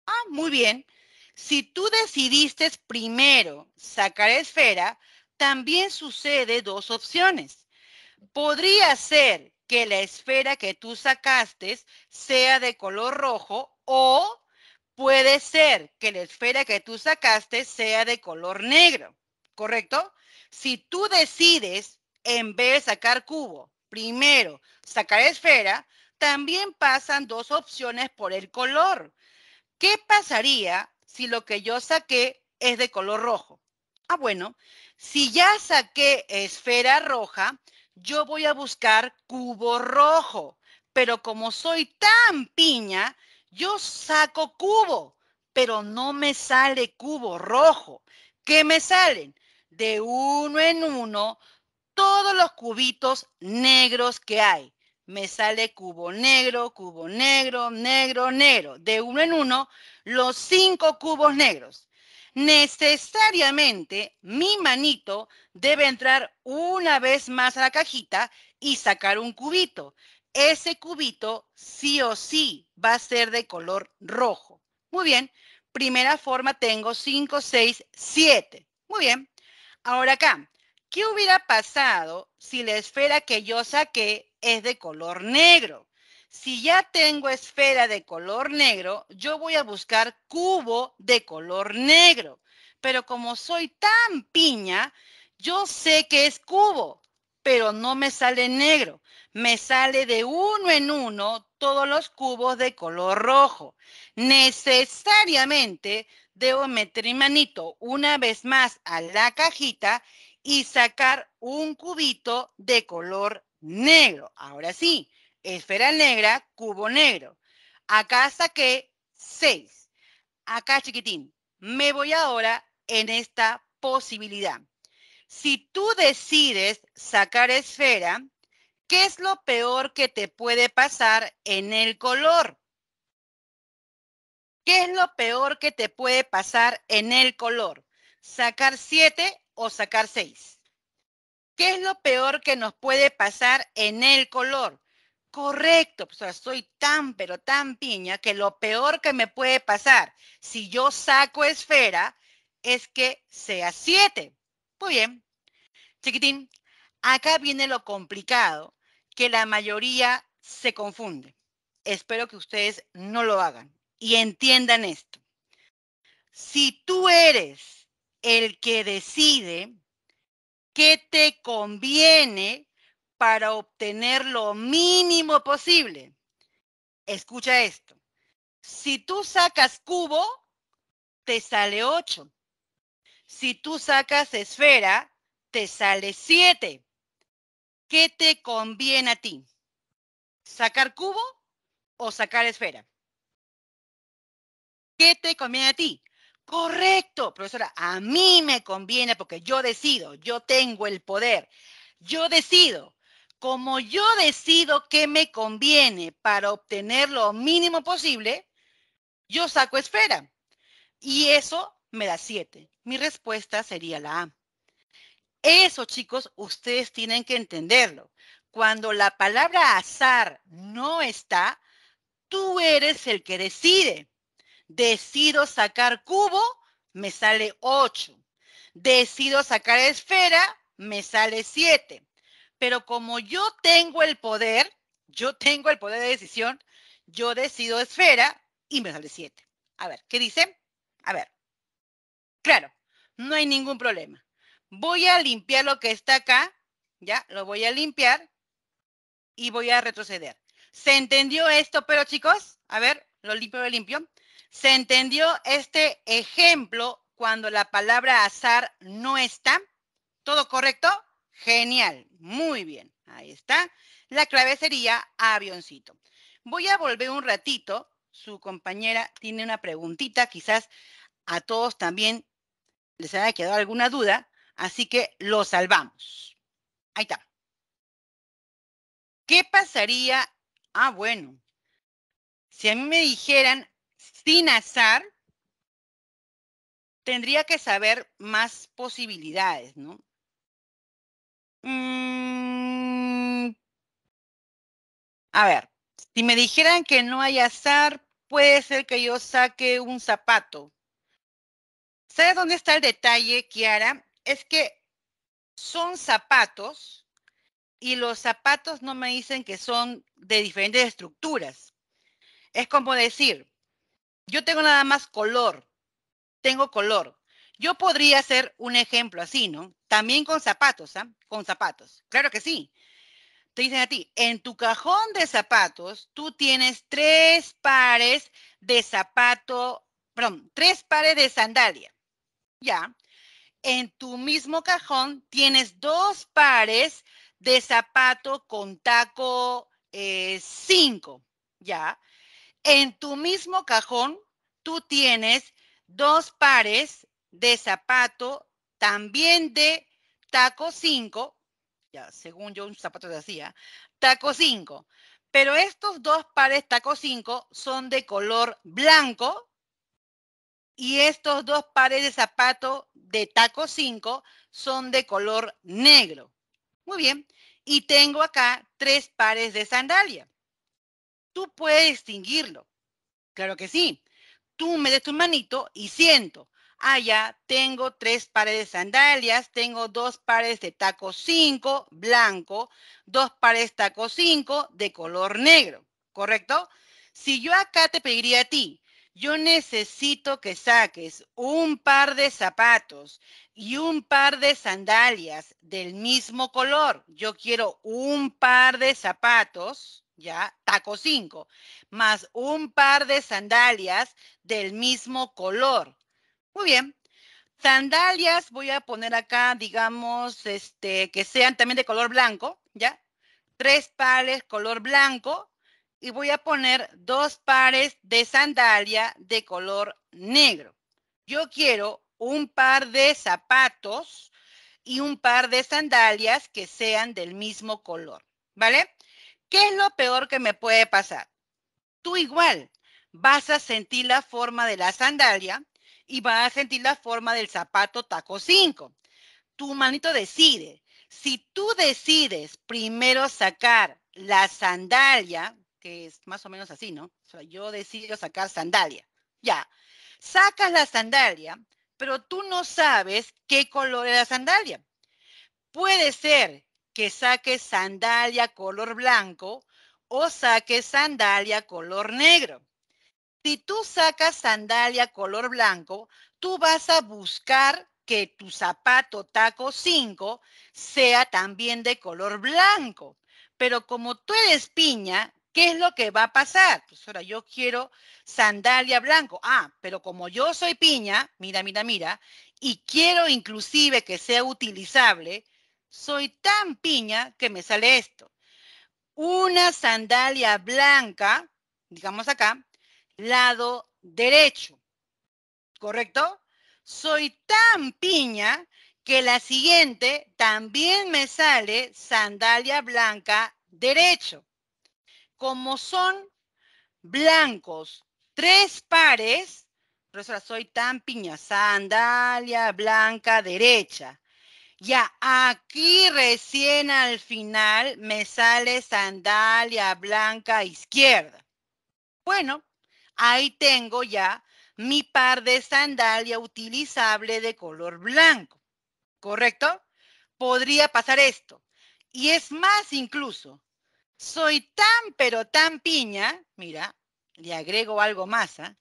Speaker 1: Ah, muy bien. Si tú decidiste primero sacar esfera, también sucede dos opciones. Podría ser que la esfera que tú sacaste sea de color rojo o puede ser que la esfera que tú sacaste sea de color negro, ¿correcto? Si tú decides en vez de sacar cubo, primero sacar esfera, también pasan dos opciones por el color. ¿Qué pasaría si lo que yo saqué es de color rojo? Ah, bueno, si ya saqué esfera roja, yo voy a buscar cubo rojo. Pero como soy tan piña, yo saco cubo, pero no me sale cubo rojo. ¿Qué me salen? De uno en uno todos los cubitos negros que hay. Me sale cubo negro, cubo negro, negro, negro. De uno en uno, los cinco cubos negros. Necesariamente mi manito debe entrar una vez más a la cajita y sacar un cubito. Ese cubito sí o sí va a ser de color rojo. Muy bien. Primera forma tengo 5, 6, 7. Muy bien. Ahora acá, ¿Qué hubiera pasado si la esfera que yo saqué es de color negro? Si ya tengo esfera de color negro, yo voy a buscar cubo de color negro. Pero como soy tan piña, yo sé que es cubo, pero no me sale negro. Me sale de uno en uno todos los cubos de color rojo. Necesariamente debo meter mi manito una vez más a la cajita y sacar un cubito de color negro. Ahora sí, esfera negra, cubo negro. Acá saqué seis. Acá chiquitín. Me voy ahora en esta posibilidad. Si tú decides sacar esfera, ¿qué es lo peor que te puede pasar en el color? ¿Qué es lo peor que te puede pasar en el color? ¿Sacar 7 o sacar 6? ¿Qué es lo peor que nos puede pasar en el color? Correcto, pues soy tan, pero tan piña que lo peor que me puede pasar si yo saco esfera es que sea 7. Muy bien. Chiquitín, acá viene lo complicado, que la mayoría se confunde. Espero que ustedes no lo hagan y entiendan esto. Si tú eres el que decide qué te conviene para obtener lo mínimo posible, escucha esto. Si tú sacas cubo, te sale 8. Si tú sacas esfera, te sale 7. ¿Qué te conviene a ti? ¿Sacar cubo o sacar esfera? ¿Qué te conviene a ti? Correcto, profesora, a mí me conviene porque yo decido, yo tengo el poder, yo decido. Como yo decido qué me conviene para obtener lo mínimo posible, yo saco esfera. Y eso me da 7. Mi respuesta sería la A. Eso, chicos, ustedes tienen que entenderlo. Cuando la palabra azar no está, tú eres el que decide. Decido sacar cubo, me sale 8. Decido sacar esfera, me sale 7. Pero como yo tengo el poder, yo tengo el poder de decisión, yo decido esfera y me sale 7. A ver, ¿qué dice? A ver. Claro, no hay ningún problema. Voy a limpiar lo que está acá, ya, lo voy a limpiar y voy a retroceder. ¿Se entendió esto, pero chicos? A ver, lo limpio, lo limpio. ¿Se entendió este ejemplo cuando la palabra azar no está? ¿Todo correcto? Genial, muy bien. Ahí está. La clave sería avioncito. Voy a volver un ratito. Su compañera tiene una preguntita, quizás a todos también les haya quedado alguna duda, así que lo salvamos. Ahí está. ¿Qué pasaría? Ah, bueno. Si a mí me dijeran sin azar, tendría que saber más posibilidades, ¿no? Mm. a ver, si me dijeran que no hay azar, puede ser que yo saque un zapato. ¿Sabes dónde está el detalle, Kiara? Es que son zapatos y los zapatos no me dicen que son de diferentes estructuras. Es como decir, yo tengo nada más color, tengo color. Yo podría hacer un ejemplo así, ¿no? También con zapatos, ¿ah? Con zapatos. Claro que sí. Te dicen a ti, en tu cajón de zapatos, tú tienes tres pares de zapato, perdón, tres pares de sandalia ya, en tu mismo cajón tienes dos pares de zapato con taco 5, eh, ya. En tu mismo cajón tú tienes dos pares de zapato también de taco 5, ya, según yo un zapato de hacía, taco 5. Pero estos dos pares taco 5 son de color blanco y estos dos pares de zapatos de taco 5 son de color negro. Muy bien. Y tengo acá tres pares de sandalia. Tú puedes distinguirlo. Claro que sí. Tú me des tu manito y siento. Ah, ya, tengo tres pares de sandalias, tengo dos pares de taco 5 blanco, dos pares de taco 5 de color negro, ¿correcto? Si yo acá te pediría a ti, yo necesito que saques un par de zapatos y un par de sandalias del mismo color. Yo quiero un par de zapatos, ya, taco 5, más un par de sandalias del mismo color. Muy bien. Sandalias voy a poner acá, digamos, este, que sean también de color blanco, ¿ya? Tres pares color blanco y voy a poner dos pares de sandalia de color negro. Yo quiero un par de zapatos y un par de sandalias que sean del mismo color, ¿vale? ¿Qué es lo peor que me puede pasar? Tú igual vas a sentir la forma de la sandalia y vas a sentir la forma del zapato taco 5. Tu manito decide. Si tú decides primero sacar la sandalia, que es más o menos así, ¿no? O sea, yo decido sacar sandalia. Ya, sacas la sandalia, pero tú no sabes qué color es la sandalia. Puede ser que saques sandalia color blanco o saques sandalia color negro. Si tú sacas sandalia color blanco, tú vas a buscar que tu zapato taco 5 sea también de color blanco. Pero como tú eres piña, ¿qué es lo que va a pasar? Pues ahora yo quiero sandalia blanco. Ah, pero como yo soy piña, mira, mira, mira, y quiero inclusive que sea utilizable, soy tan piña que me sale esto. Una sandalia blanca, digamos acá, lado derecho. ¿Correcto? Soy tan piña que la siguiente también me sale sandalia blanca derecho. Como son blancos tres pares, soy tan piña, sandalia blanca derecha. Ya, aquí recién al final me sale sandalia blanca izquierda. Bueno, ahí tengo ya mi par de sandalia utilizable de color blanco. ¿Correcto? Podría pasar esto. Y es más incluso, soy tan pero tan piña, mira, le agrego algo más, ¿ah?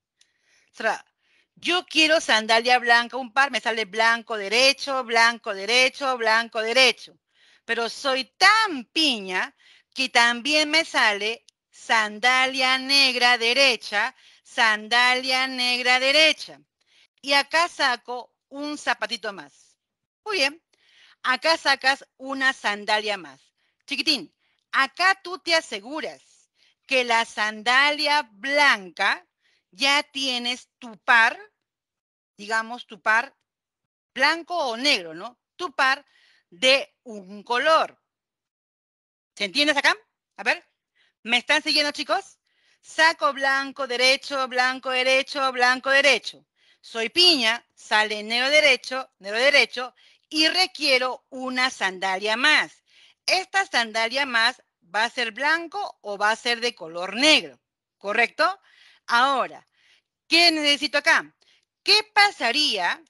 Speaker 1: Yo quiero sandalia blanca, un par, me sale blanco derecho, blanco derecho, blanco derecho. Pero soy tan piña que también me sale sandalia negra derecha, sandalia negra derecha. Y acá saco un zapatito más. Muy bien. Acá sacas una sandalia más. Chiquitín, acá tú te aseguras que la sandalia blanca ya tienes tu par, digamos tu par blanco o negro, ¿no? Tu par de un color. ¿Se entiendes acá? A ver, ¿me están siguiendo chicos? Saco blanco, derecho, blanco, derecho, blanco, derecho. Soy piña, sale negro derecho, negro derecho y requiero una sandalia más. Esta sandalia más va a ser blanco o va a ser de color negro, ¿correcto? Ahora, ¿qué necesito acá? ¿Qué pasaría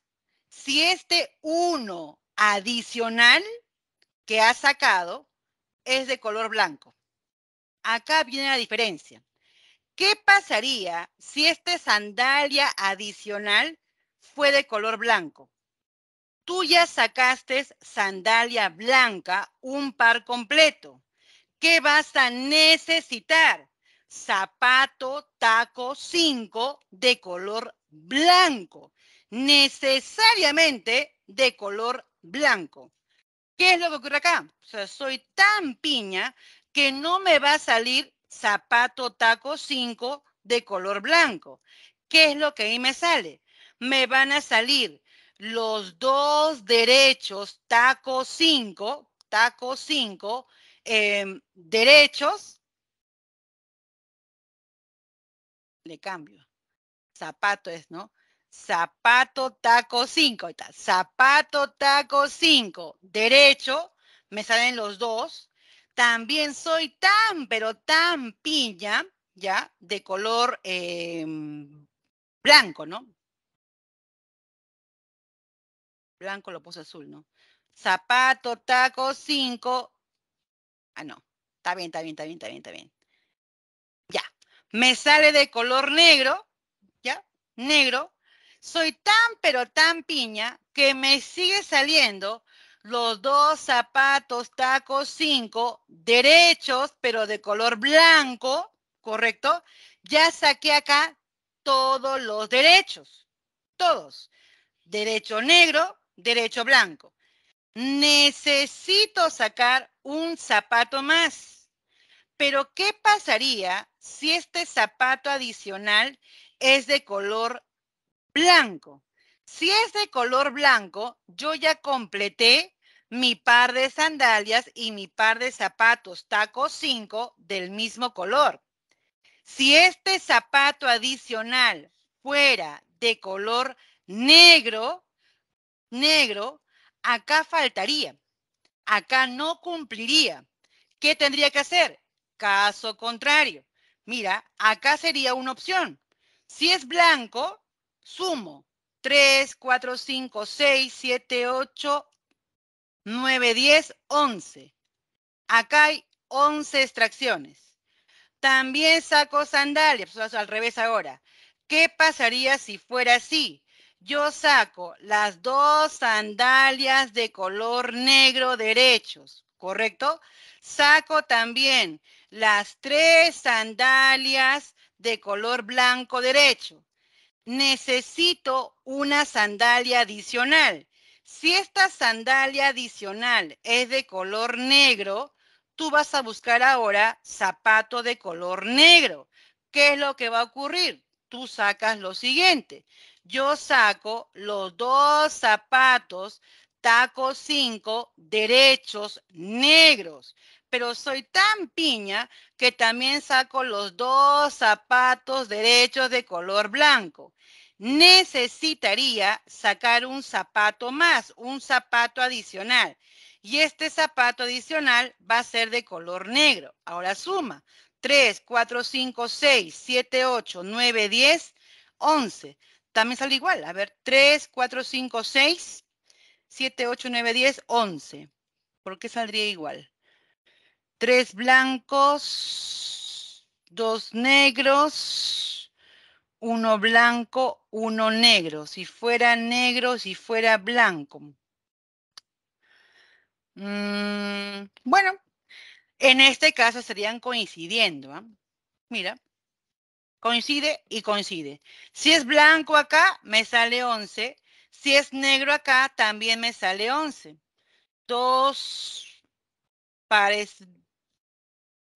Speaker 1: si este 1 adicional que ha sacado es de color blanco? Acá viene la diferencia. ¿Qué pasaría si este sandalia adicional fue de color blanco? Tú ya sacaste sandalia blanca, un par completo. ¿Qué vas a necesitar? Zapato taco 5 de color blanco, necesariamente de color blanco. ¿Qué es lo que ocurre acá? O sea, soy tan piña que no me va a salir zapato taco 5 de color blanco. ¿Qué es lo que ahí me sale? Me van a salir los dos derechos taco 5, taco 5, em, derechos le cambio. Zapato es, ¿no? Zapato, taco 5. Zapato, taco 5. Derecho, me salen los dos. También soy tan, pero tan piña, ¿ya? De color em, blanco, ¿no? Blanco lo puse azul, ¿no? Zapato, taco 5. Ah, no. Está bien, está bien, está bien, está bien, está bien me sale de color negro, ¿ya? Negro. Soy tan pero tan piña que me sigue saliendo los dos zapatos tacos 5 derechos, pero de color blanco, ¿correcto? Ya saqué acá todos los derechos, todos. Derecho negro, derecho blanco. Necesito sacar un zapato más. Pero, ¿qué pasaría si este zapato adicional es de color blanco? Si es de color blanco, yo ya completé mi par de sandalias y mi par de zapatos taco 5 del mismo color. Si este zapato adicional fuera de color negro, negro, acá faltaría. Acá no cumpliría. ¿Qué tendría que hacer? Caso contrario. Mira, acá sería una opción. Si es blanco, sumo 3, 4, 5, 6, 7, 8, 9, 10, 11. Acá hay 11 extracciones. También saco sandalias, al revés ahora. ¿Qué pasaría si fuera así? Yo saco las dos sandalias de color negro derechos, ¿correcto? Saco también las tres sandalias de color blanco derecho. Necesito una sandalia adicional. Si esta sandalia adicional es de color negro, tú vas a buscar ahora zapato de color negro. ¿Qué es lo que va a ocurrir? Tú sacas lo siguiente. Yo saco los dos zapatos taco 5 derechos negros, pero soy tan piña que también saco los dos zapatos derechos de color blanco necesitaría sacar un zapato más, un zapato adicional. Y este zapato adicional va a ser de color negro. Ahora suma. 3, 4, 5, 6, 7, 8, 9, 10, 11. También sale igual. A ver, 3, 4, 5, 6, 7, 8, 9, 10, 11. ¿Por qué saldría igual? Tres blancos, dos negros, uno blanco, uno negro. Si fuera negro, si fuera blanco. Mm, bueno, en este caso estarían coincidiendo. ¿ah? Mira, coincide y coincide. Si es blanco acá, me sale 11. Si es negro acá, también me sale 11. Dos pares.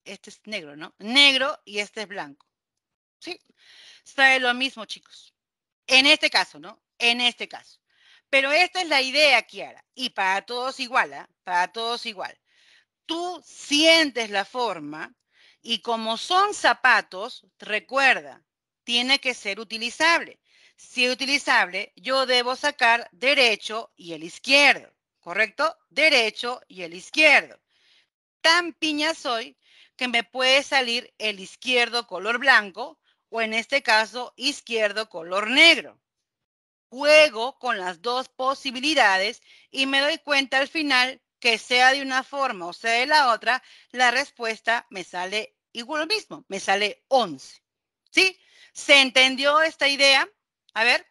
Speaker 1: Este es negro, ¿no? Negro y este es blanco. ¿Sí? Sale lo mismo, chicos. En este caso, ¿no? En este caso. Pero esta es la idea, Kiara. Y para todos igual, ¿eh? Para todos igual. Tú sientes la forma y como son zapatos, recuerda, tiene que ser utilizable. Si utilizable, yo debo sacar derecho y el izquierdo, ¿correcto? Derecho y el izquierdo. Tan piña soy que me puede salir el izquierdo color blanco o en este caso izquierdo color negro. Juego con las dos posibilidades y me doy cuenta al final que sea de una forma o sea de la otra, la respuesta me sale igual lo mismo, me sale 11. ¿Sí? ¿Se entendió esta idea? A ver.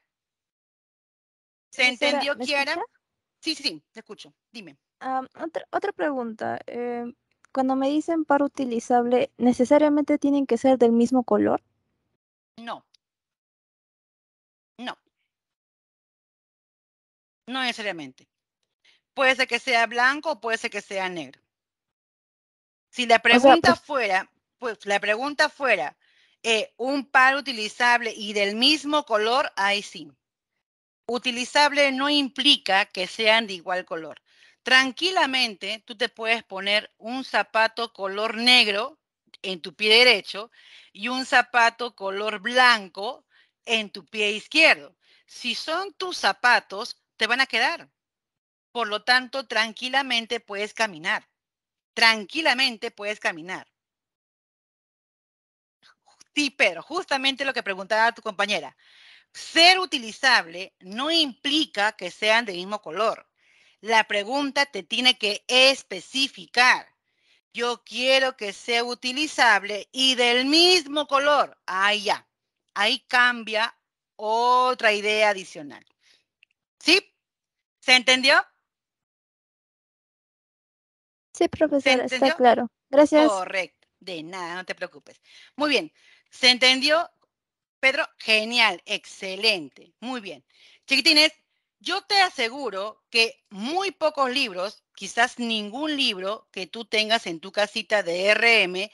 Speaker 1: ¿Se entendió, Kiara? Sí, sí, sí, te escucho. Dime.
Speaker 2: otra, otra pregunta. Eh, cuando me dicen par utilizable, ¿necesariamente tienen que ser del mismo color?
Speaker 1: No. No. No necesariamente. Puede ser que sea blanco o puede ser que sea negro. Si la pregunta pues fuera, pues la pregunta fuera eh, un par utilizable y del mismo color, ahí sí. Utilizable no implica que sean de igual color. Tranquilamente, tú te puedes poner un zapato color negro en tu pie derecho y un zapato color blanco en tu pie izquierdo. Si son tus zapatos, te van a quedar. Por lo tanto, tranquilamente puedes caminar. Tranquilamente puedes caminar. Sí, pero justamente lo que preguntaba tu compañera. Ser utilizable no implica que sean del mismo color. La pregunta te tiene que especificar. Yo quiero que sea utilizable y del mismo color. Ahí ya. Ahí cambia otra idea adicional. ¿Sí? ¿Se entendió?
Speaker 2: Sí, profesor, está claro. Gracias.
Speaker 1: Correcto. De nada, no te preocupes. Muy bien. ¿Se entendió? Pedro, genial, excelente. Muy bien. Chiquitines, yo te aseguro que muy pocos libros, quizás ningún libro que tú tengas en tu casita de RM,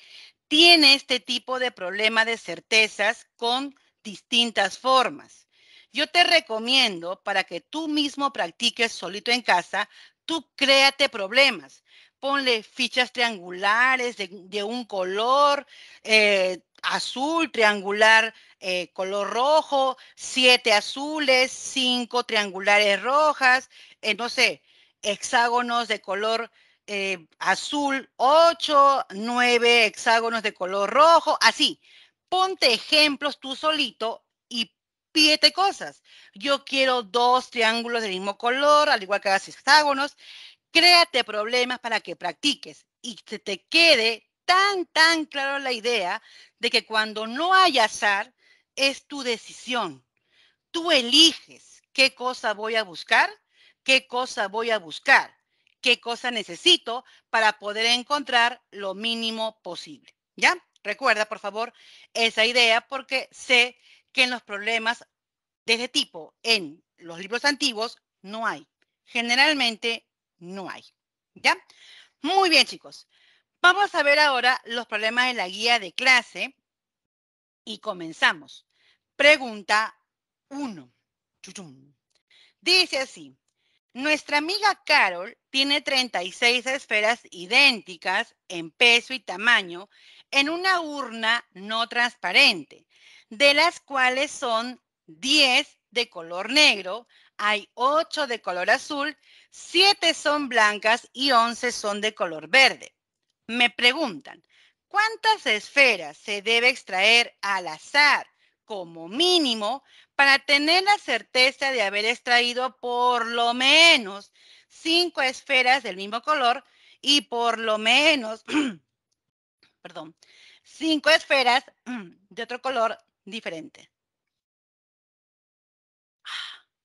Speaker 1: tiene este tipo de problema de certezas con distintas formas. yo te recomiendo para que tú mismo practiques solito en casa, tú créate problemas. Ponle fichas triangulares de, un color, eh, azul, triangular, eh, color rojo, siete azules, cinco triangulares rojas, eh, no sé, hexágonos de color eh, azul, ocho, nueve hexágonos de color rojo, así. Ponte ejemplos tú solito y pídete cosas. Yo quiero dos triángulos del mismo color, al igual que hagas hexágonos. Créate problemas para que practiques y se te quede tan, tan claro la idea de que cuando no hay azar, es tu decisión. Tú eliges qué cosa voy a buscar, qué cosa voy a buscar, qué cosa necesito para poder encontrar lo mínimo posible. ¿Ya? Recuerda, por favor, esa idea porque sé que en los problemas de ese tipo en los libros antiguos no hay. Generalmente no hay. ¿Ya? Muy bien, chicos. Vamos a ver ahora los problemas de la guía de clase y comenzamos. Pregunta 1. Dice así, nuestra amiga Carol tiene 36 esferas idénticas en peso y tamaño en una urna no transparente, de las cuales son 10 de color negro, hay 8 de color azul, 7 son blancas y 11 son de color verde. Me preguntan, ¿cuántas esferas se debe extraer al azar como mínimo para tener la certeza de haber extraído por lo menos cinco esferas del mismo color y por lo menos, perdón, cinco esferas de otro color diferente?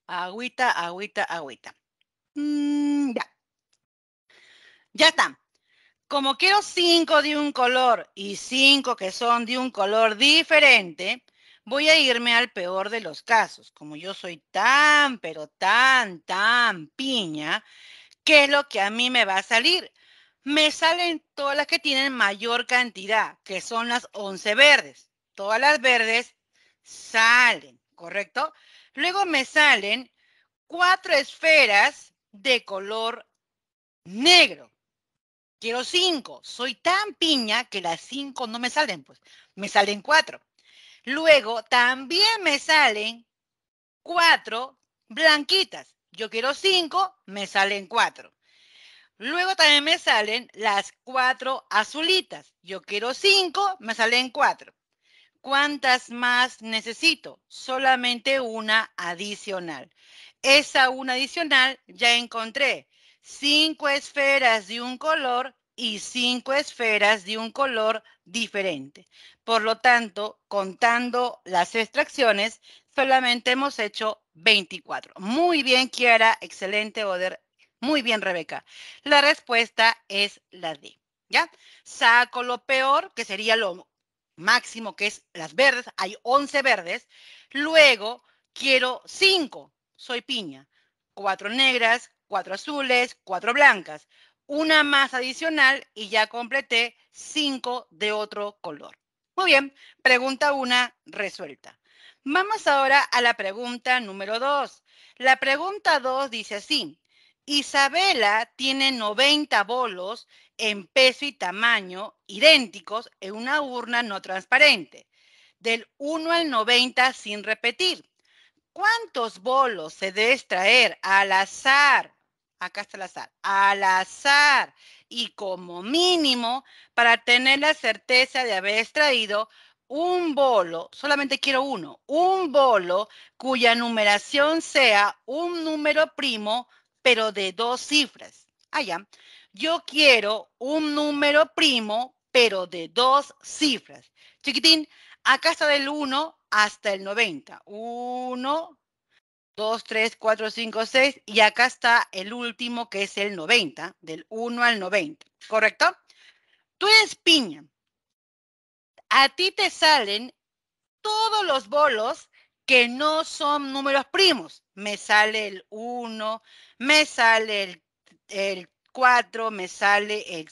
Speaker 1: Agüita, agüita, agüita. Mm, ya. Ya está. Como quiero cinco de un color y cinco que son de un color diferente, voy a irme al peor de los casos. Como yo soy tan, pero tan, tan piña, ¿qué es lo que a mí me va a salir? Me salen todas las que tienen mayor cantidad, que son las 11 verdes. Todas las verdes salen, ¿correcto? Luego me salen cuatro esferas de color negro. Quiero cinco. Soy tan piña que las cinco no me salen, pues. Me salen cuatro. Luego también me salen cuatro blanquitas. Yo quiero cinco, me salen cuatro. Luego también me salen las cuatro azulitas. Yo quiero cinco, me salen cuatro. ¿Cuántas más necesito? Solamente una adicional. Esa una adicional ya encontré cinco esferas de un color y cinco esferas de un color diferente. Por lo tanto, contando las extracciones, solamente hemos hecho 24. Muy bien, Kiara. Excelente, Oder. Muy bien, Rebeca. La respuesta es la D. ¿Ya? Saco lo peor, que sería lo máximo, que es las verdes. Hay 11 verdes. Luego quiero 5. Soy piña. Cuatro negras, cuatro azules, cuatro blancas, una más adicional y ya completé cinco de otro color. Muy bien, pregunta una resuelta. Vamos ahora a la pregunta número dos. La pregunta dos dice así. Isabela tiene 90 bolos en peso y tamaño idénticos en una urna no transparente, del 1 al 90 sin repetir. ¿Cuántos bolos se debe extraer al azar acá está el azar, al azar y como mínimo para tener la certeza de haber extraído un bolo, solamente quiero uno, un bolo cuya numeración sea un número primo, pero de dos cifras. Allá, ah, yo quiero un número primo, pero de dos cifras. Chiquitín, acá está del 1 hasta el 90. 1, 2, 3, 4, 5, 6 y acá está el último que es el 90, del 1 al 90, ¿correcto? Tú eres piña. A ti te salen todos los bolos que no son números primos. Me sale el 1, me sale el, el 4, me sale el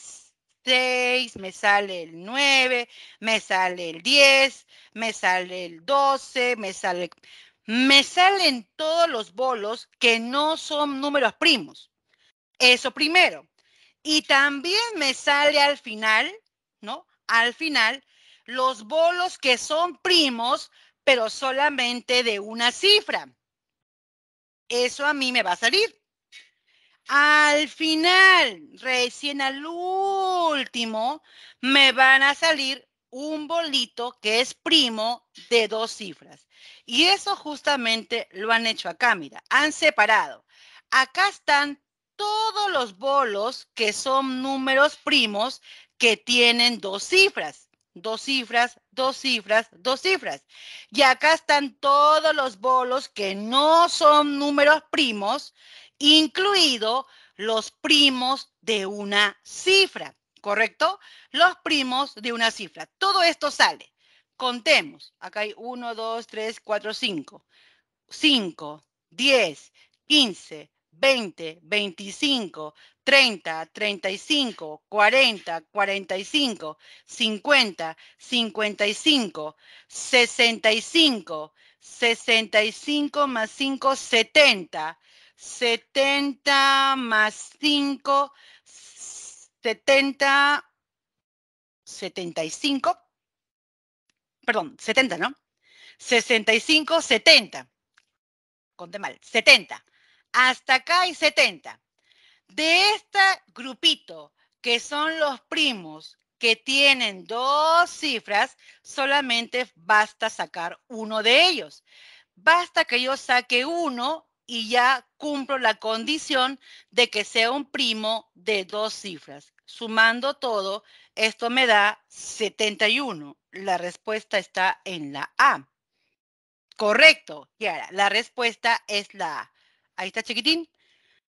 Speaker 1: 6, me sale el 9, me sale el 10, me sale el 12, me sale me salen todos los bolos que no son números primos. Eso primero. Y también me sale al final, ¿no? Al final, los bolos que son primos, pero solamente de una cifra. Eso a mí me va a salir. Al final, recién al último, me van a salir un bolito que es primo de dos cifras. Y eso justamente lo han hecho acá, mira, han separado. Acá están todos los bolos que son números primos que tienen dos cifras. Dos cifras, dos cifras, dos cifras. Y acá están todos los bolos que no son números primos, incluido los primos de una cifra. ¿Correcto? Los primos de una cifra. Todo esto sale. Contemos. Acá hay 1, 2, 3, 4, 5. 5, 10, 15, 20, 25, 30, 35, 40, 45, 50, 55, 65, 65 más 5, 70, 70 más 5, 70, 75, perdón, 70, ¿no? 65, 70. Conté mal, 70. Hasta acá hay 70. De este grupito, que son los primos que tienen dos cifras, solamente basta sacar uno de ellos. Basta que yo saque uno y ya cumplo la condición de que sea un primo de dos cifras. Sumando todo, esto me da 71. La respuesta está en la A. Correcto, Kiara. La respuesta es la A. Ahí está, chiquitín.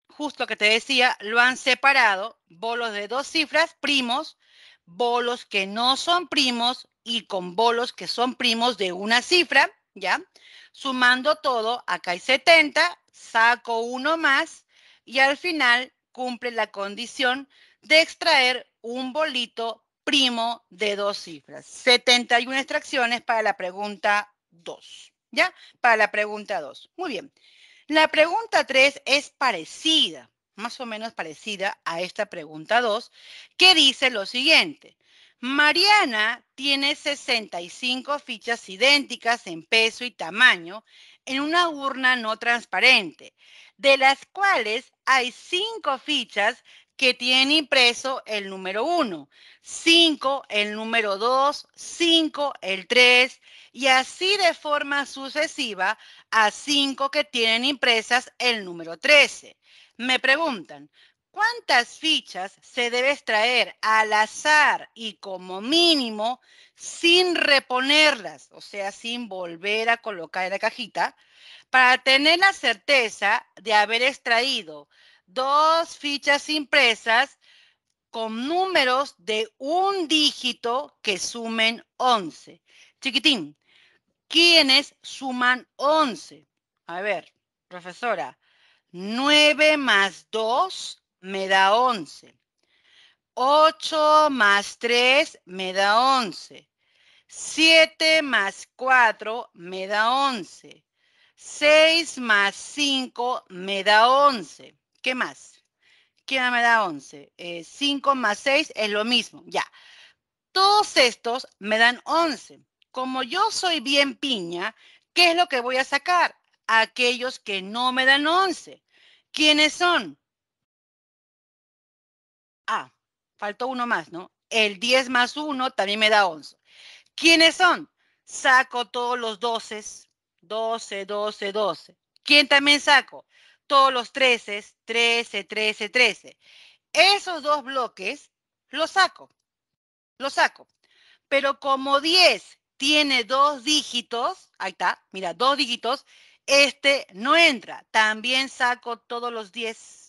Speaker 1: Justo que te decía, lo han separado, bolos de dos cifras, primos, bolos que no son primos y con bolos que son primos de una cifra, ¿ya? Sumando todo, acá hay 70, saco uno más y al final cumple la condición de extraer un bolito primo de dos cifras. 71 extracciones para la pregunta 2. ¿Ya? Para la pregunta 2. Muy bien. La pregunta 3 es parecida, más o menos parecida a esta pregunta 2, que dice lo siguiente. Mariana tiene 65 fichas idénticas en peso y tamaño en una urna no transparente, de las cuales hay cinco fichas que tienen impreso el número 1, 5 el número 2, 5 el 3 y así de forma sucesiva a 5 que tienen impresas el número 13. Me preguntan, ¿Cuántas fichas se debe extraer al azar y como mínimo sin reponerlas, o sea, sin volver a colocar en la cajita, para tener la certeza de haber extraído dos fichas impresas con números de un dígito que sumen 11? Chiquitín, ¿quiénes suman 11? A ver, profesora, 9 más 2 me da 11. 8 más 3 me da 11. 7 más 4 me da 11. 6 más 5 me da 11. ¿Qué más? ¿Qué me da 11? 5 más 6 es lo mismo. Ya. Todos estos me dan 11. Como yo soy bien piña, ¿qué es lo que voy a sacar? Aquellos que no me dan 11. ¿Quiénes son? Ah, faltó uno más, ¿no? El 10 más 1 también me da 11. ¿Quiénes son? Saco todos los 12, 12, 12, 12. ¿Quién también saco? Todos los 13, 13, 13, 13. Esos dos bloques los saco, los saco. Pero como 10 tiene dos dígitos, ahí está, mira, dos dígitos, este no entra. También saco todos los 10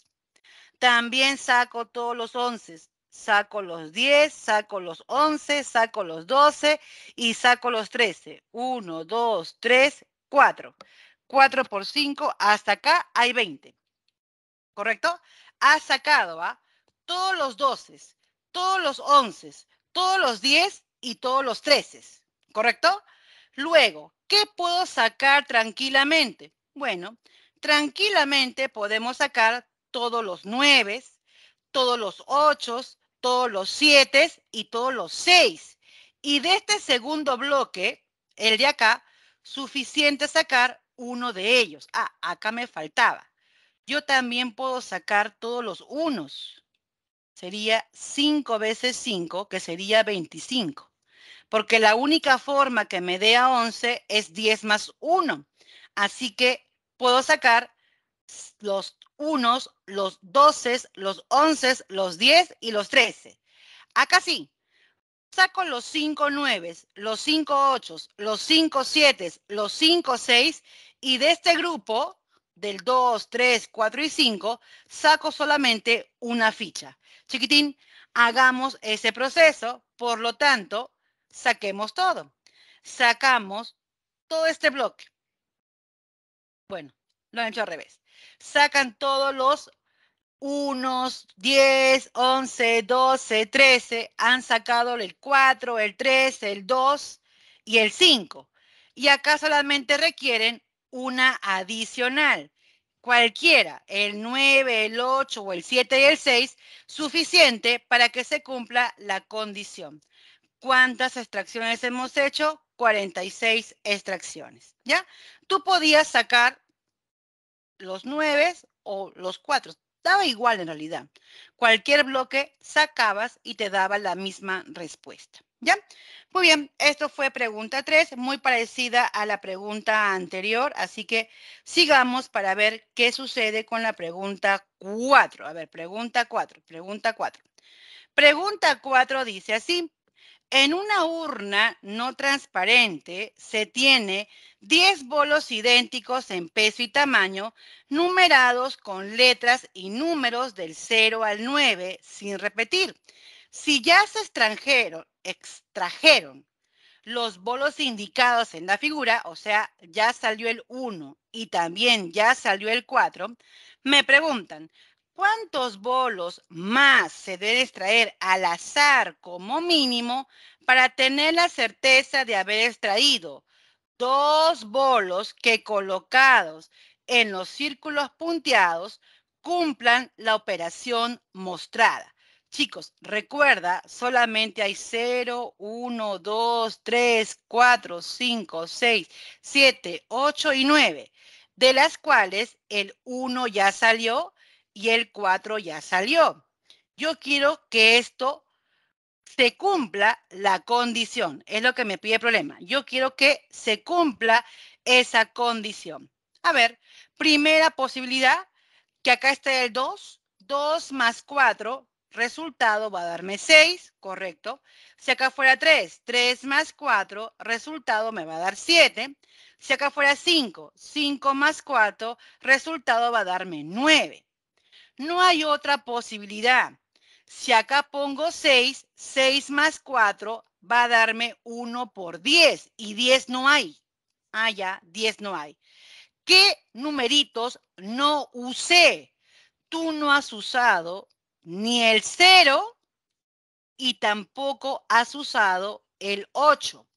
Speaker 1: también saco todos los 11. Saco los 10, saco los 11, saco los 12 y saco los 13. 1, 2, 3, 4. 4 por 5, hasta acá hay 20. ¿Correcto? Has sacado ¿va? todos los 12, todos los 11, todos los 10 y todos los 13. ¿Correcto? Luego, ¿qué puedo sacar tranquilamente? Bueno, tranquilamente podemos sacar todos los nueve, todos los ocho, todos los siete y todos los seis. Y de este segundo bloque, el de acá, suficiente sacar uno de ellos. Ah, acá me faltaba. Yo también puedo sacar todos los unos. Sería 5 veces 5, que sería 25. Porque la única forma que me dé a 11 es 10 más 1. Así que puedo sacar los unos, los 12, los 11, los 10 y los 13. Acá sí. Saco los 5 9, los 5 8, los 5 7, los 5 6 y de este grupo, del 2, 3, 4 y 5, saco solamente una ficha. Chiquitín, hagamos ese proceso, por lo tanto, saquemos todo. Sacamos todo este bloque. Bueno, lo han hecho al revés. Sacan todos los unos, 10, 11, 12, 13, han sacado el 4, el 3, el 2 y el 5. Y acá solamente requieren una adicional. Cualquiera, el 9, el 8 o el 7 y el 6, suficiente para que se cumpla la condición. ¿Cuántas extracciones hemos hecho? 46 extracciones, ¿ya? Tú podías sacar los 9 o los 4, daba igual en realidad. Cualquier bloque sacabas y te daba la misma respuesta. ¿Ya? Muy bien, esto fue pregunta 3, muy parecida a la pregunta anterior, así que sigamos para ver qué sucede con la pregunta 4. A ver, pregunta 4, pregunta 4. Pregunta 4 dice así, en una urna no transparente se tiene 10 bolos idénticos en peso y tamaño, numerados con letras y números del 0 al 9, sin repetir. Si ya se extranjeron, extrajeron los bolos indicados en la figura, o sea, ya salió el 1 y también ya salió el 4, me preguntan, ¿Cuántos bolos más se debe extraer al azar como mínimo para tener la certeza de haber extraído dos bolos que colocados en los círculos punteados cumplan la operación mostrada? Chicos, recuerda, solamente hay 0, 1, 2, 3, 4, 5, 6, 7, 8 y 9, de las cuales el 1 ya salió y el 4 ya salió. Yo quiero que esto se cumpla la condición. Es lo que me pide el problema. Yo quiero que se cumpla esa condición. A ver, primera posibilidad, que acá esté el 2. 2 más 4, resultado va a darme 6, correcto. Si acá fuera 3, 3 más 4, resultado me va a dar 7. Si acá fuera 5, 5 más 4, resultado va a darme 9. No hay otra posibilidad. Si acá pongo 6, 6 más 4 va a darme 1 por 10 y 10 no hay. Ah, ya, 10 no hay. ¿Qué numeritos no usé? Tú no has usado ni el 0 y tampoco has usado el 8.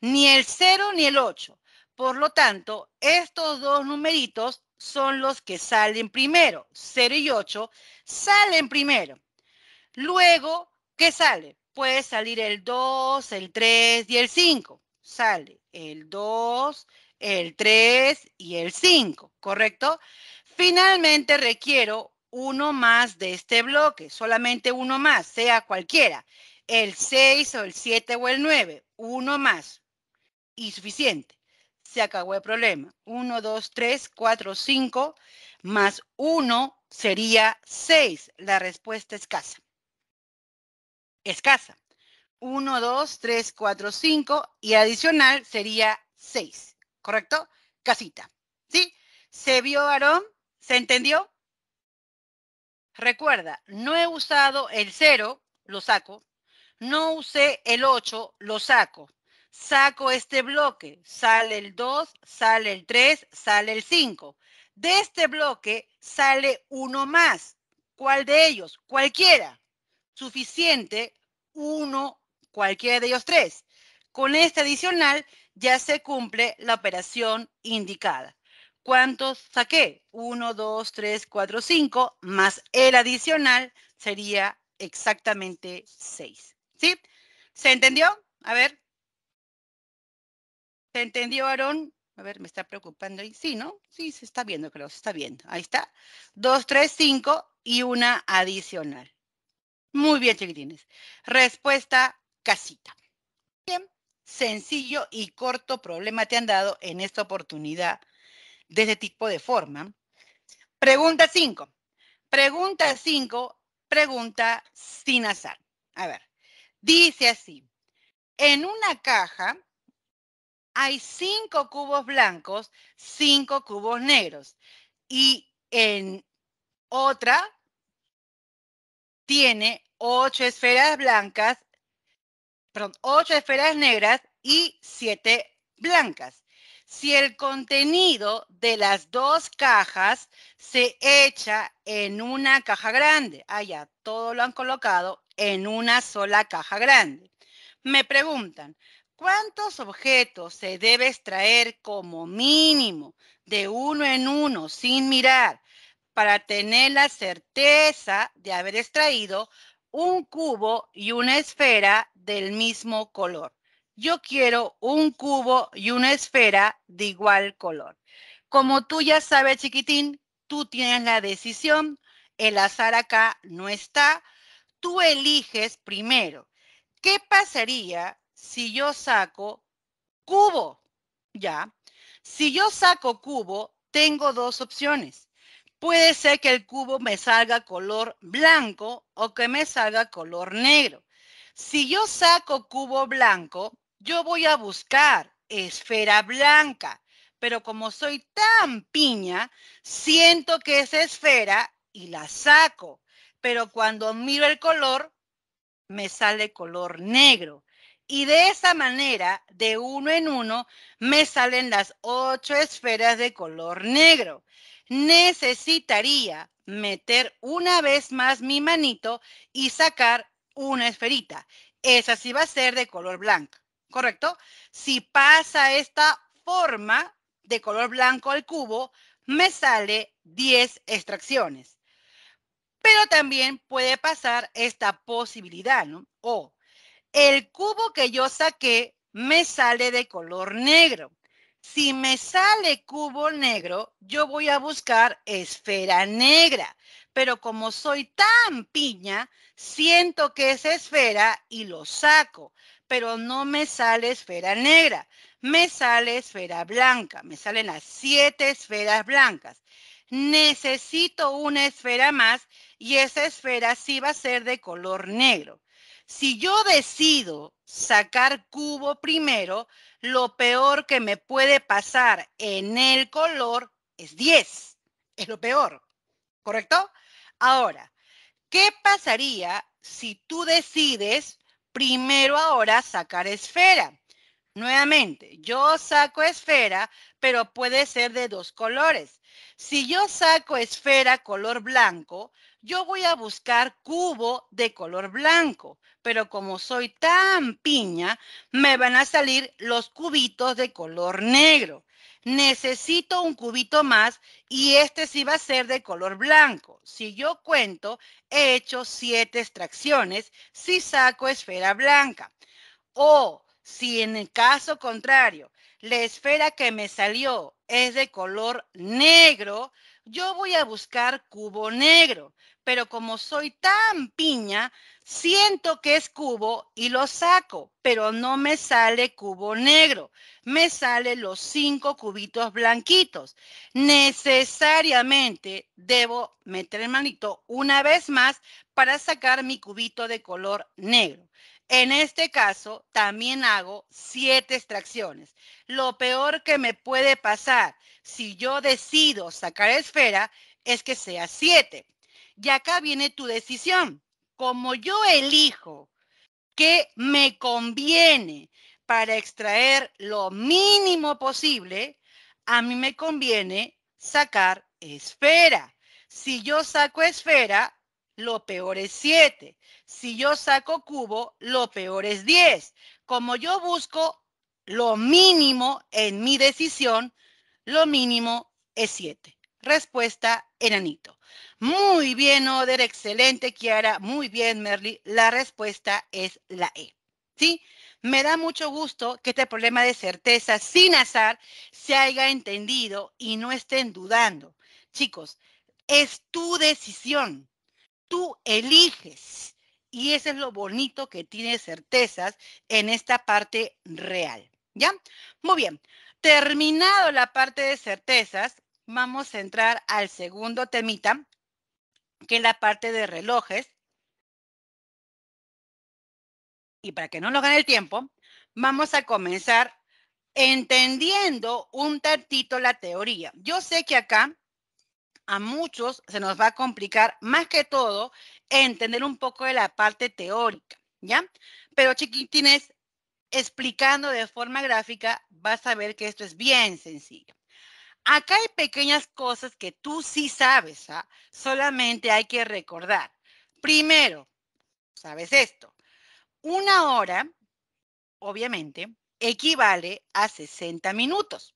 Speaker 1: Ni el 0 ni el 8. Por lo tanto, estos dos numeritos son los que salen primero. 0 y 8 salen primero. Luego, ¿qué sale? Puede salir el 2, el 3 y el 5. Sale el 2, el 3 y el 5, ¿correcto? Finalmente requiero uno más de este bloque, solamente uno más, sea cualquiera. El 6 o el 7 o el 9, uno más. Y suficiente se acabó el problema. 1, 2, 3, 4, 5, más 1 sería 6. La respuesta escasa. Escasa. 1, 2, 3, 4, 5 y adicional sería 6. ¿Correcto? Casita. ¿Sí? ¿Se vio, Aarón? ¿Se entendió? Recuerda, no he usado el 0, lo saco. No usé el 8, lo saco saco este bloque, sale el 2, sale el 3, sale el 5. De este bloque sale uno más. ¿Cuál de ellos? Cualquiera. Suficiente, uno, cualquiera de ellos tres. Con este adicional ya se cumple la operación indicada. ¿Cuántos saqué? 1, 2, 3, 4, 5, más el adicional sería exactamente 6. ¿Sí? ¿Se entendió? A ver. ¿Se entendió, Aarón? A ver, me está preocupando ahí. Sí, ¿no? Sí, se está viendo, creo, se está viendo. Ahí está. 2, 3, 5 y una adicional. Muy bien, chiquitines. Respuesta casita. Bien, sencillo y corto problema te han dado en esta oportunidad de este tipo de forma. Pregunta 5. Pregunta 5, pregunta sin azar. A ver, dice así. En una caja hay cinco cubos blancos, cinco cubos negros. Y en otra tiene ocho esferas blancas, perdón, ocho esferas negras y siete blancas. Si el contenido de las dos cajas se echa en una caja grande, allá todo lo han colocado en una sola caja grande. Me preguntan, ¿Cuántos objetos se debe extraer como mínimo de uno en uno sin mirar para tener la certeza de haber extraído un cubo y una esfera del mismo color? Yo quiero un cubo y una esfera de igual color. Como tú ya sabes, chiquitín, tú tienes la decisión, el azar acá no está, tú eliges primero. ¿Qué pasaría si yo saco cubo, ¿ya? Si yo saco cubo, tengo dos opciones. Puede ser que el cubo me salga color blanco o que me salga color negro. Si yo saco cubo blanco, yo voy a buscar esfera blanca, pero como soy tan piña, siento que es esfera y la saco, pero cuando miro el color, me sale color negro. Y de esa manera, de uno en uno, me salen las ocho esferas de color negro. Necesitaría meter una vez más mi manito y sacar una esferita. Esa sí va a ser de color blanco, ¿correcto? Si pasa esta forma de color blanco al cubo, me sale 10 extracciones. Pero también puede pasar esta posibilidad, ¿no? O el cubo que yo saqué me sale de color negro. Si me sale cubo negro, yo voy a buscar esfera negra. Pero como soy tan piña, siento que es esfera y lo saco. Pero no me sale esfera negra. Me sale esfera blanca. Me salen las siete esferas blancas. Necesito una esfera más y esa esfera sí va a ser de color negro. Si yo decido sacar cubo primero, lo peor que me puede pasar en el color es 10. Es lo peor. ¿Correcto? Ahora, ¿qué pasaría si tú decides primero ahora sacar esfera? Nuevamente, yo saco esfera, pero puede ser de dos colores. Si yo saco esfera color blanco, yo voy a buscar cubo de color blanco, pero como soy tan piña, me van a salir los cubitos de color negro. Necesito un cubito más y este sí va a ser de color blanco. Si yo cuento, he hecho siete extracciones si saco esfera blanca. O si en el caso contrario, la esfera que me salió es de color negro, yo voy a buscar cubo negro, pero como soy tan piña, siento que es cubo y lo saco, pero no me sale cubo negro, me salen los cinco cubitos blanquitos. Necesariamente debo meter el manito una vez más para sacar mi cubito de color negro. En este caso, también hago siete extracciones. Lo peor que me puede pasar si yo decido sacar esfera es que sea 7. Y acá viene tu decisión. Como yo elijo que me conviene para extraer lo mínimo posible, a mí me conviene sacar esfera. Si yo saco esfera, lo peor es 7. Si yo saco cubo, lo peor es 10. Como yo busco lo mínimo en mi decisión, lo mínimo es 7. Respuesta, enanito. Muy bien, Oder, excelente, Kiara. Muy bien, Merly. La respuesta es la E. ¿Sí? Me da mucho gusto que este problema de certeza sin azar se haya entendido y no estén dudando. Chicos, es tu decisión. Tú eliges. Y eso es lo bonito que tiene certezas en esta parte real. ¿Ya? Muy bien. Terminado la parte de certezas, vamos a entrar al segundo temita, que es la parte de relojes. Y para que no nos gane el tiempo, vamos a comenzar entendiendo un tantito la teoría. Yo sé que acá a muchos se nos va a complicar más que todo entender un poco de la parte teórica, ¿ya? Pero chiquitines, explicando de forma gráfica, vas a ver que esto es bien sencillo. Acá hay pequeñas cosas que tú sí sabes, ¿ah? solamente hay que recordar. Primero, ¿sabes esto? Una hora, obviamente, equivale a 60 minutos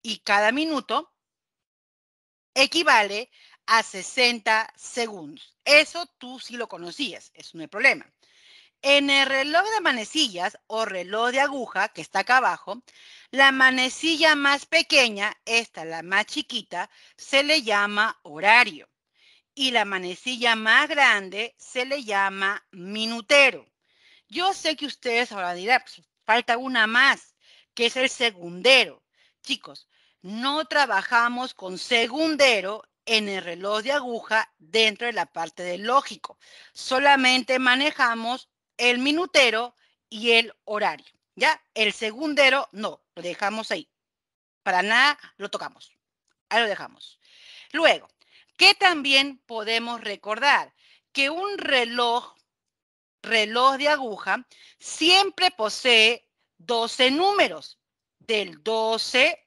Speaker 1: y cada minuto equivale a 60 segundos. Eso tú sí lo conocías, eso no hay problema. En el reloj de manecillas o reloj de aguja que está acá abajo, la manecilla más pequeña, esta la más chiquita, se le llama horario. Y la manecilla más grande se le llama minutero. Yo sé que ustedes ahora dirán, pues, falta una más, que es el segundero. Chicos, no trabajamos con segundero en el reloj de aguja dentro de la parte del lógico. Solamente manejamos el minutero y el horario. ¿Ya? El segundero no, lo dejamos ahí. Para nada lo tocamos. Ahí lo dejamos. Luego, ¿qué también podemos recordar? Que un reloj, reloj de aguja, siempre posee 12 números, del 12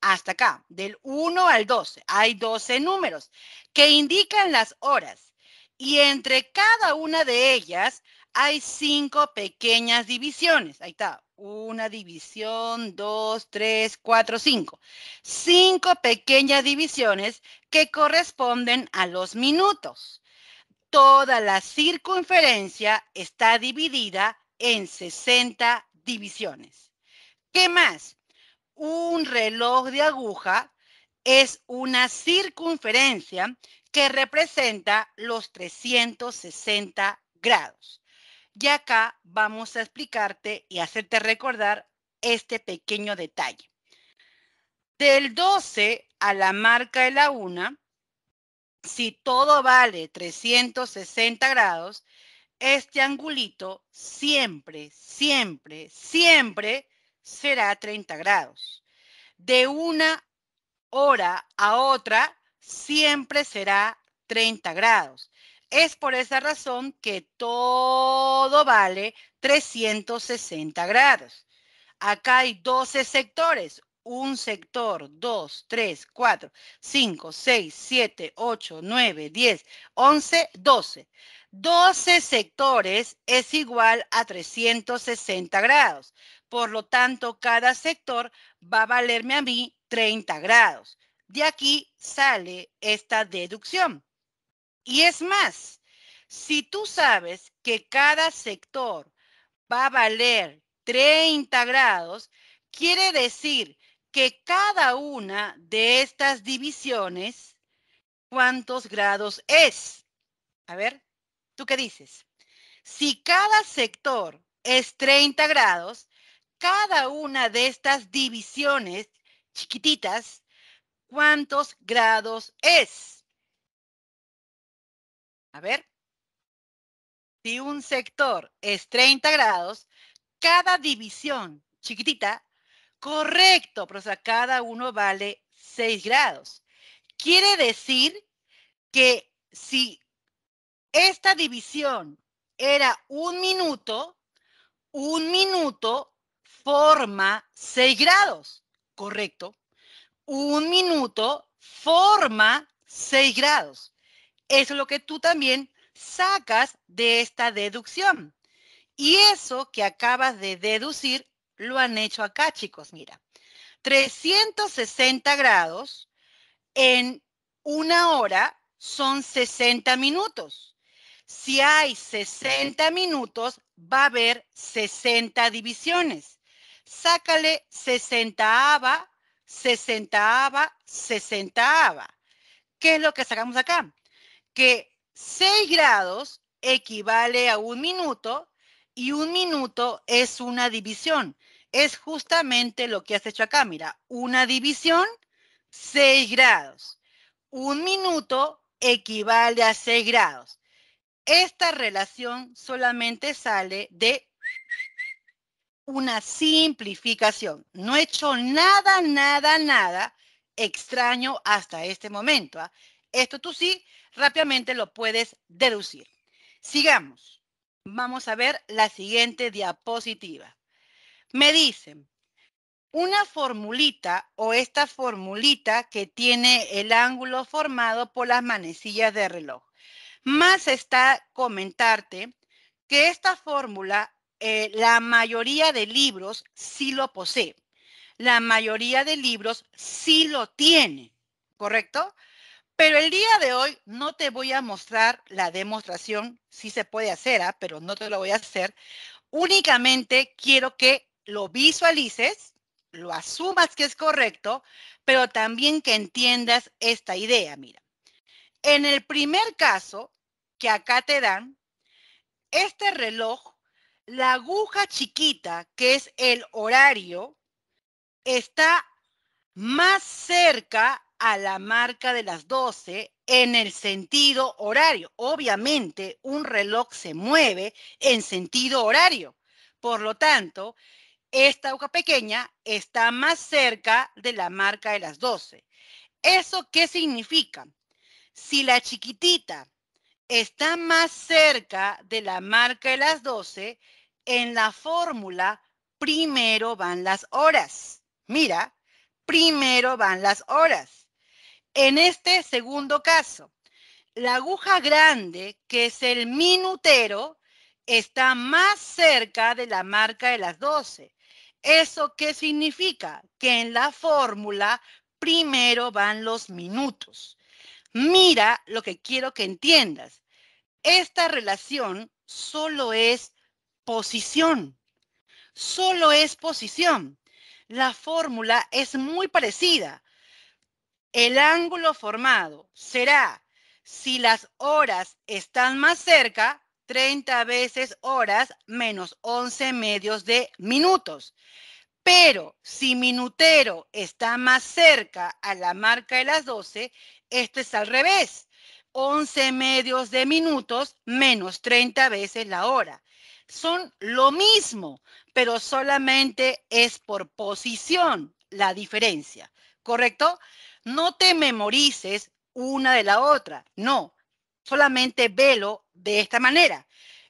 Speaker 1: hasta acá, del 1 al 12. Hay 12 números que indican las horas y entre cada una de ellas hay cinco pequeñas divisiones. Ahí está. Una división, dos, tres, cuatro, cinco. Cinco pequeñas divisiones que corresponden a los minutos. Toda la circunferencia está dividida en 60 divisiones. ¿Qué más? Un reloj de aguja es una circunferencia que representa los 360 grados. Y acá vamos a explicarte y hacerte recordar este pequeño detalle. Del 12 a la marca de la una, si todo vale 360 grados, este angulito siempre, siempre, siempre será 30 grados. De una hora a otra siempre será 30 grados. Es por esa razón que todo vale 360 grados. Acá hay 12 sectores. Un sector, 2, 3, 4, 5, 6, 7, 8, 9, 10, 11, 12. 12 sectores es igual a 360 grados. Por lo tanto, cada sector va a valerme a mí 30 grados. De aquí sale esta deducción. Y es más, si tú sabes que cada sector va a valer 30 grados, quiere decir que cada una de estas divisiones, ¿cuántos grados es? A ver, ¿tú qué dices? Si cada sector es 30 grados, cada una de estas divisiones chiquititas ¿cuántos grados es? A ver. Si un sector es 30 grados, cada división chiquitita, correcto, pero cada uno vale 6 grados. Quiere decir que si esta división era un minuto, un minuto forma 6 grados, ¿correcto? un minuto forma 6 grados. Eso es lo que tú también sacas de esta deducción. Y eso que acabas de deducir lo han hecho acá, chicos. Mira, 360 grados en una hora son 60 minutos. Si hay 60 minutos, va a haber 60 divisiones. Sácale 60 ava, 60 ava, 60 ava. ¿Qué es lo que sacamos acá? Que 6 grados equivale a un minuto y un minuto es una división. Es justamente lo que has hecho acá. Mira, una división, 6 grados. Un minuto equivale a 6 grados. Esta relación solamente sale de una simplificación. No he hecho nada, nada, nada extraño hasta este momento. ¿ah? Esto tú sí rápidamente lo puedes deducir. Sigamos. Vamos a ver la siguiente diapositiva. Me dicen, una formulita o esta formulita que tiene el ángulo formado por las manecillas de reloj. Más está comentarte que esta fórmula, eh, la mayoría de libros sí lo posee. La mayoría de libros sí lo tiene, ¿correcto? Pero el día de hoy no te voy a mostrar la demostración, sí se puede hacer, ¿ah? pero no te lo voy a hacer. Únicamente quiero que lo visualices, lo asumas que es correcto, pero también que entiendas esta idea. Mira, en el primer caso que acá te dan, este reloj, la aguja chiquita, que es el horario, está más cerca a la marca de las 12 en el sentido horario. Obviamente, un reloj se mueve en sentido horario. Por lo tanto, esta aguja pequeña está más cerca de la marca de las 12. ¿Eso qué significa? Si la chiquitita está más cerca de la marca de las 12, en la fórmula primero van las horas. Mira, primero van las horas. En este segundo caso, la aguja grande, que es el minutero, está más cerca de la marca de las 12. ¿Eso qué significa? Que en la fórmula primero van los minutos. Mira lo que quiero que entiendas. Esta relación solo es posición. Solo es posición. La fórmula es muy parecida. El ángulo formado será, si las horas están más cerca, 30 veces horas menos 11 medios de minutos. Pero si minutero está más cerca a la marca de las 12, esto es al revés. 11 medios de minutos menos 30 veces la hora. Son lo mismo, pero solamente es por posición la diferencia, ¿correcto? No te memorices una de la otra, no, solamente velo de esta manera.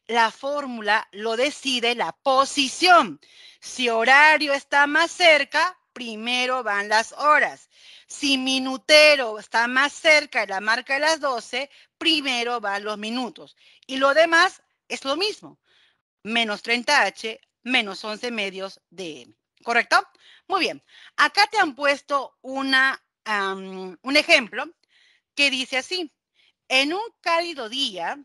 Speaker 1: La fórmula lo decide la posición. Si horario está más cerca, primero van las horas. Si minutero está más cerca de la marca de las 12, primero van los minutos. Y lo demás es lo mismo. Menos 30H, menos 11 medios de M. ¿Correcto? Muy bien. Acá te han puesto una, un ejemplo que dice así. En un cálido día,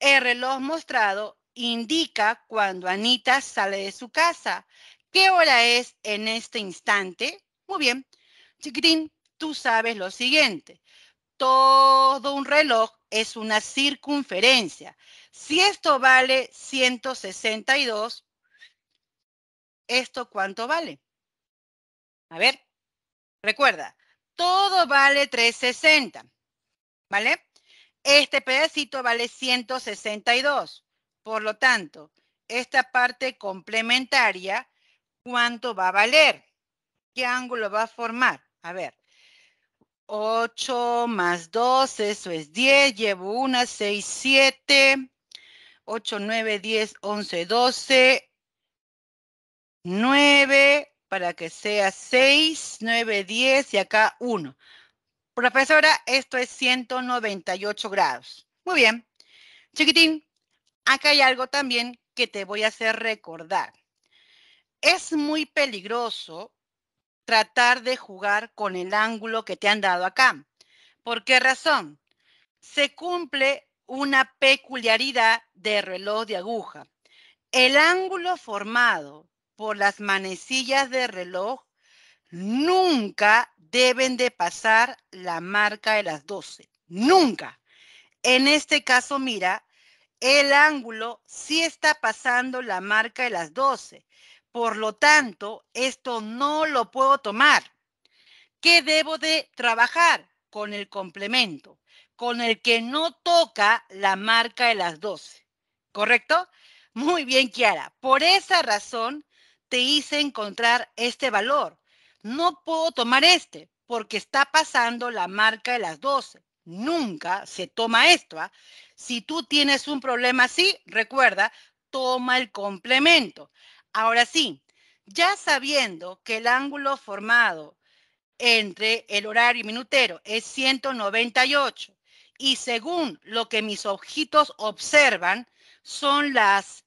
Speaker 1: el reloj mostrado indica cuando Anita sale de su casa. ¿Qué hora es en este instante? Muy bien. Chiquitín, tú sabes lo siguiente. Todo un reloj es una circunferencia. Si esto vale 162, ¿esto cuánto vale? A ver, recuerda, todo vale 360, ¿vale? Este pedacito vale 162. Por lo tanto, esta parte complementaria, ¿cuánto va a valer? ¿Qué ángulo va a formar? A ver. 8 más 2, eso es 10. Llevo una, 6, 7. 8, 9, 10, 11, 12. 9 para que sea 6, 9, 10 y acá 1. Profesora, esto es 198 grados. Muy bien. Chiquitín, acá hay algo también que te voy a hacer recordar. es muy peligroso tratar de jugar con el ángulo que te han dado acá. ¿Por qué razón? Se cumple una peculiaridad de reloj de aguja. El ángulo formado por las manecillas de reloj nunca deben de pasar la marca de las 12. Nunca. En este caso, mira, el ángulo sí está pasando la marca de las 12. Por lo tanto, esto no lo puedo tomar. ¿Qué debo de trabajar? Con el complemento, con el que no toca la marca de las 12. ¿Correcto? Muy bien, Kiara. Por esa razón te hice encontrar este valor. No puedo tomar este porque está pasando la marca de las 12. Nunca se toma esto. ¿ah? Si tú tienes un problema así, recuerda, toma el complemento. Ahora sí, ya sabiendo que el ángulo formado entre el horario minutero es 198 y según lo que mis ojitos observan, son las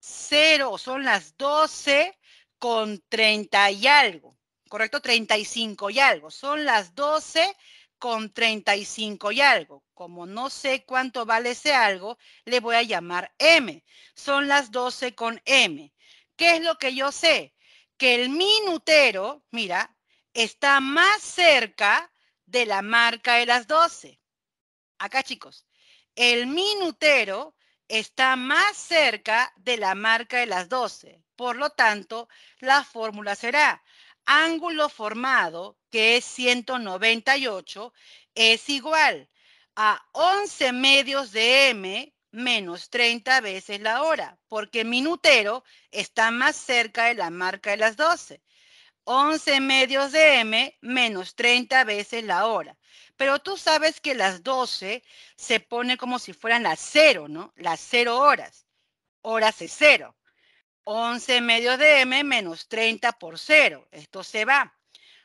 Speaker 1: 0, son las 12 con 30 y algo, ¿correcto? 35 y algo. Son las 12 con 35 y algo. Como no sé cuánto vale ese algo, le voy a llamar M. Son las 12 con M. ¿Qué es lo que yo sé? Que el minutero, mira, está más cerca de la marca de las 12. Acá, chicos, el minutero está más cerca de la marca de las 12. Por lo tanto, la fórmula será ángulo formado, que es 198, es igual a 11 medios de m menos 30 veces la hora, porque minutero está más cerca de la marca de las 12. 11 medios de m menos 30 veces la hora. Pero tú sabes que las 12 se pone como si fueran las 0, ¿no? Las 0 horas. Horas es 0. 11 medios de m menos 30 por 0. Esto se va.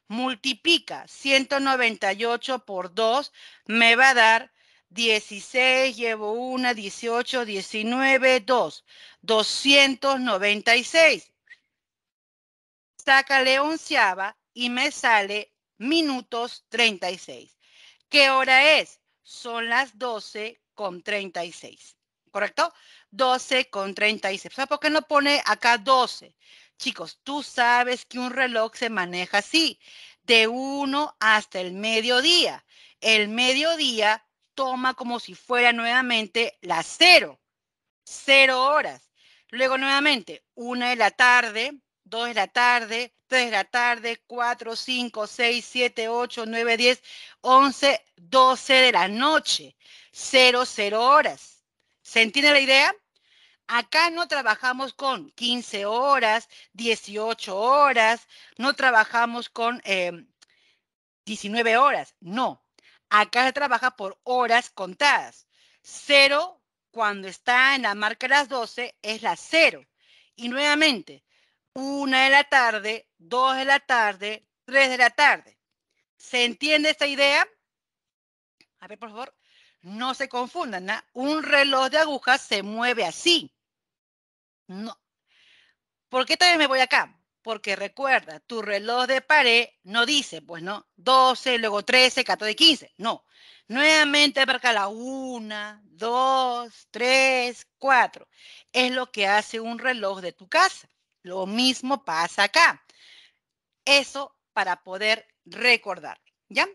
Speaker 1: Multiplica 198 por 2, me va a dar 16, llevo 1, 18, 19, 2. 296. Sácale onceava y me sale minutos 36. ¿Qué hora es? Son las 12 con 36. ¿Correcto? 12 con 36. ¿Sabes por qué no pone acá 12? Chicos, tú sabes que un reloj se maneja así, de 1 hasta el mediodía. El mediodía toma como si fuera nuevamente las 0, 0 horas. Luego nuevamente, 1 de la tarde, 2 de la tarde, 3 de la tarde, 4, 5, 6, 7, 8, 9, 10, 11, 12 de la noche. 0, 0 horas. ¿Se entiende la idea? Acá no trabajamos con 15 horas, 18 horas, no trabajamos con 19 em, horas, no. Acá se trabaja por horas contadas. Cero, cuando está en la marca de las 12, es la cero. Y nuevamente, una de la tarde, dos de la tarde, tres de la tarde. ¿Se entiende esta idea? A ver, por favor, no se confundan. Un reloj de agujas se mueve así. No. ¿Por qué también me voy acá? Porque recuerda, tu reloj de pared no dice, pues no, 12, luego 13, 14, 15. No. Nuevamente marca la 1, 2, 3, 4. Es lo que hace un reloj de tu casa. Lo mismo pasa acá. Eso para poder recordar, ¿ya?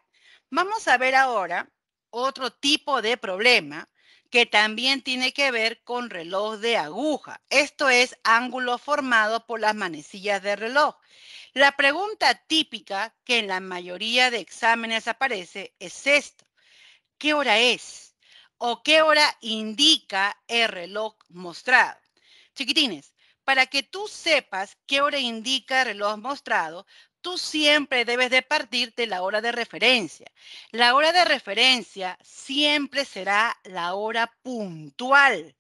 Speaker 1: Vamos a ver ahora otro tipo de problema que también tiene que ver con reloj de aguja. Esto es ángulo formado por las manecillas de reloj. La pregunta típica que en la mayoría de exámenes aparece es esto. ¿Qué hora es? ¿O qué hora indica el reloj mostrado? Chiquitines, para que tú sepas qué hora indica el reloj mostrado, tú siempre debes de partir de la hora de referencia. La hora de referencia siempre será la hora puntual.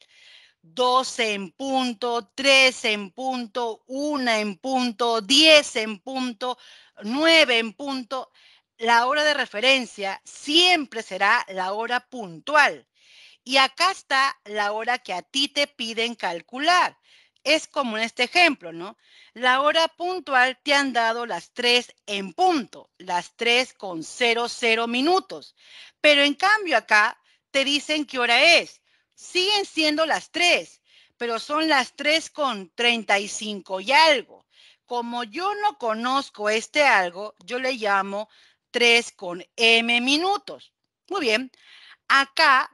Speaker 1: 12 en punto, 13 en punto, 1 en punto, 10 en punto, 9 en punto. La hora de referencia siempre será la hora puntual. Y acá está la hora que a ti te piden calcular es como en este ejemplo, ¿no? La hora puntual te han dado las 3 en punto, las 3 con 00 minutos. Pero en cambio acá te dicen qué hora es. Siguen siendo las 3, pero son las 3 con 35 y algo. Como yo no conozco este algo, yo le llamo 3 con m minutos. Muy bien, acá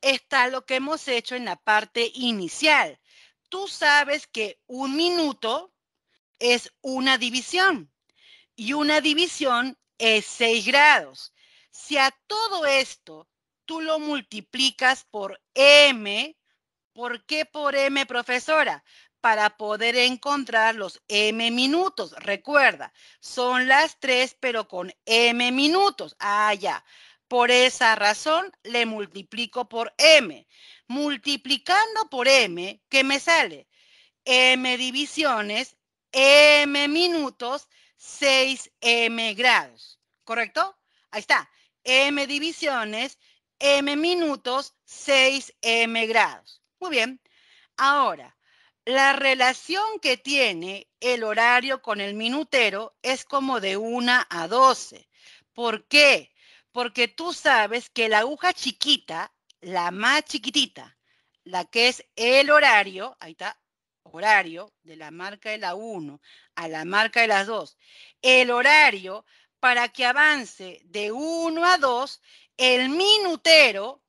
Speaker 1: está lo que hemos hecho en la parte inicial. Tú sabes que un minuto es una división y una división es 6 grados. Si a todo esto tú lo multiplicas por m, ¿por qué por m, profesora? Para poder encontrar los m minutos. Recuerda, son las 3, pero con m minutos. Ah, ya. Por esa razón le multiplico por m. Multiplicando por m, ¿qué me sale? m divisiones, m minutos, 6m grados. ¿Correcto? Ahí está. m divisiones, m minutos, 6m grados. Muy bien. Ahora, la relación que tiene el horario con el minutero es como de 1 a 12. ¿Por qué? porque tú sabes que la aguja chiquita, la más chiquitita, la que es el horario, ahí está, horario de la marca de la 1 a la marca de las 2, el horario para que avance de 1 a 2, el minutero,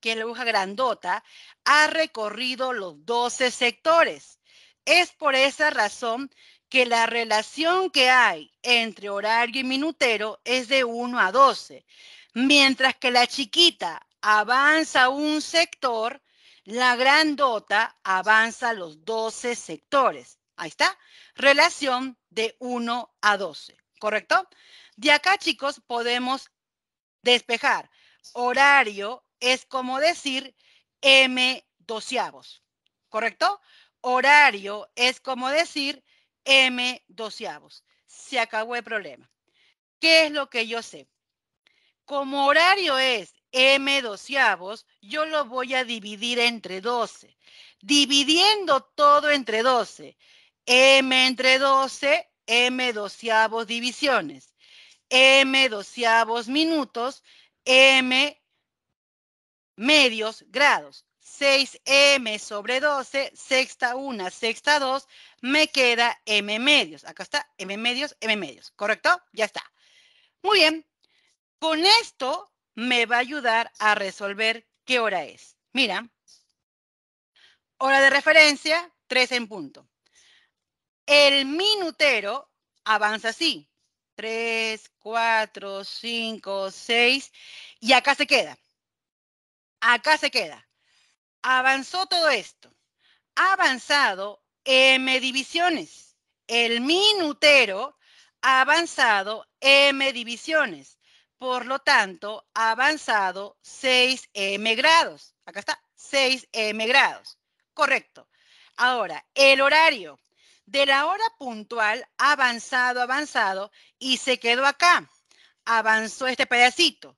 Speaker 1: que es la aguja grandota, ha recorrido los 12 sectores. Es por esa razón que la relación que hay entre horario y minutero es de 1 a 12. Mientras que la chiquita avanza un sector, la grandota avanza los 12 sectores. Ahí está. Relación de 1 a 12. ¿Correcto? De acá, chicos, podemos despejar. Horario es como decir M doceavos. ¿Correcto? Horario es como decir M doceavos. Se acabó el problema. ¿Qué es lo que yo sé? Como horario es m doceavos, yo lo voy a dividir entre 12. Dividiendo todo entre 12. m entre 12, m doceavos divisiones. m doceavos minutos, m medios grados. 6m sobre 12, sexta 1, sexta 2, me queda m medios. Acá está, m medios, m medios. ¿Correcto? Ya está. Muy bien. Con esto me va a ayudar a resolver qué hora es. Mira, hora de referencia, 3 en punto. El minutero avanza así. 3, 4, 5, 6 y acá se queda. Acá se queda. Avanzó todo esto. Ha avanzado M divisiones. El minutero ha avanzado M divisiones. Por lo tanto, ha avanzado 6m grados. Acá está, 6m grados. Correcto. Ahora, el horario de la hora puntual avanzado, avanzado y se quedó acá. Avanzó este pedacito.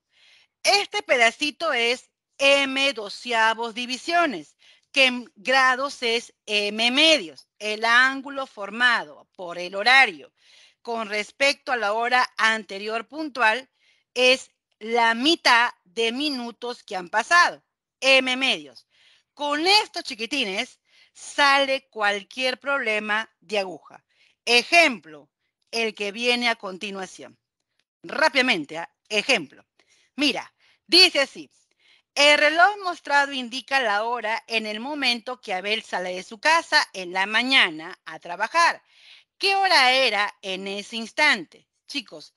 Speaker 1: Este pedacito es m doceavos divisiones, que en grados es m medios, el ángulo formado por el horario con respecto a la hora anterior puntual es la mitad de minutos que han pasado, M medios. Con estos chiquitines sale cualquier problema de aguja. Ejemplo, el que viene a continuación. Rápidamente, ¿ah? ejemplo. Mira, dice así. El reloj mostrado indica la hora en el momento que Abel sale de su casa en la mañana a trabajar. ¿Qué hora era en ese instante? Chicos,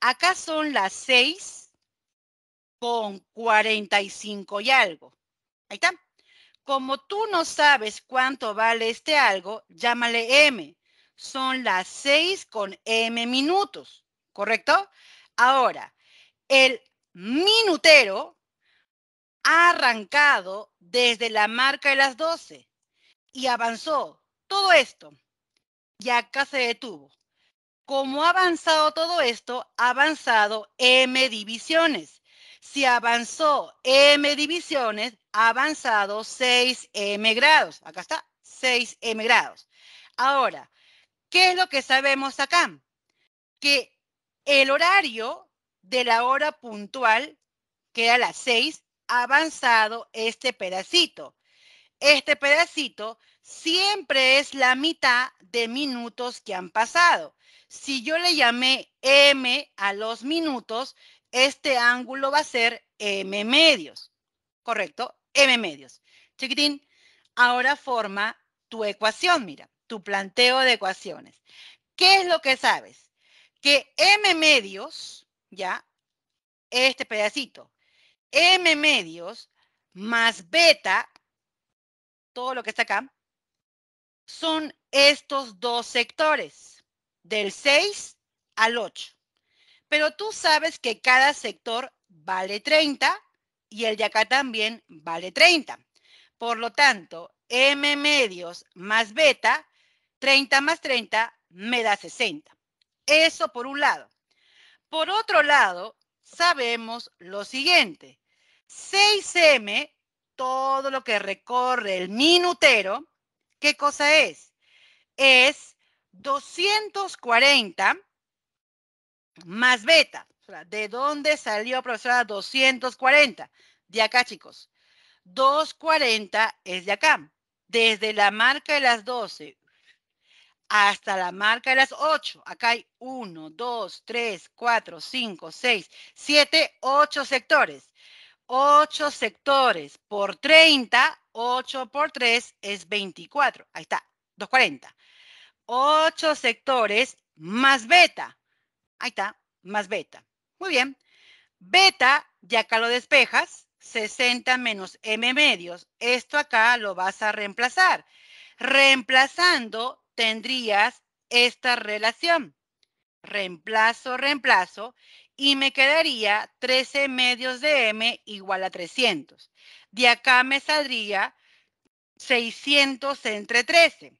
Speaker 1: Acá son las 6 con 45 y algo. Ahí está. Como tú no sabes cuánto vale este algo, llámale M. Son las 6 con M minutos, ¿correcto? Ahora, el minutero ha arrancado desde la marca de las 12 y avanzó todo esto y acá se detuvo. Como ha avanzado todo esto, ha avanzado M divisiones. Si avanzó M divisiones, ha avanzado 6M grados. Acá está, 6m grados. Ahora, ¿qué es lo que sabemos acá? Que el horario de la hora puntual, que era las 6, ha avanzado este pedacito. Este pedacito siempre es la mitad de minutos que han pasado. Si yo le llamé m a los minutos, este ángulo va a ser m medios. ¿Correcto? m medios. Chiquitín, ahora forma tu ecuación, mira, tu planteo de ecuaciones. ¿Qué es lo que sabes? Que m medios, ya, este pedacito, m medios más beta, todo lo que está acá, son estos dos sectores, del 6 al 8. Pero tú sabes que cada sector vale 30 y el de acá también vale 30. Por lo tanto, M medios más beta, 30 más 30 me da 60. Eso por un lado. Por otro lado, sabemos lo siguiente. 6M, todo lo que recorre el minutero, ¿qué cosa es? Es 240 más beta. ¿De dónde salió, profesora, 240? De acá, chicos. 240 es de acá. Desde la marca de las 12 hasta la marca de las 8. Acá hay 1, 2, 3, 4, 5, 6, 7, 8 sectores. 8 sectores por 30, 8 por 3 es 24. Ahí está, 240. 8 sectores más beta. Ahí está, más beta. Muy bien. Beta, ya acá lo despejas, 60 menos m medios. Esto acá lo vas a reemplazar. Reemplazando, tendrías esta relación. Reemplazo, reemplazo, y me quedaría 13 medios de m igual a 300. De acá me saldría 600 entre 13.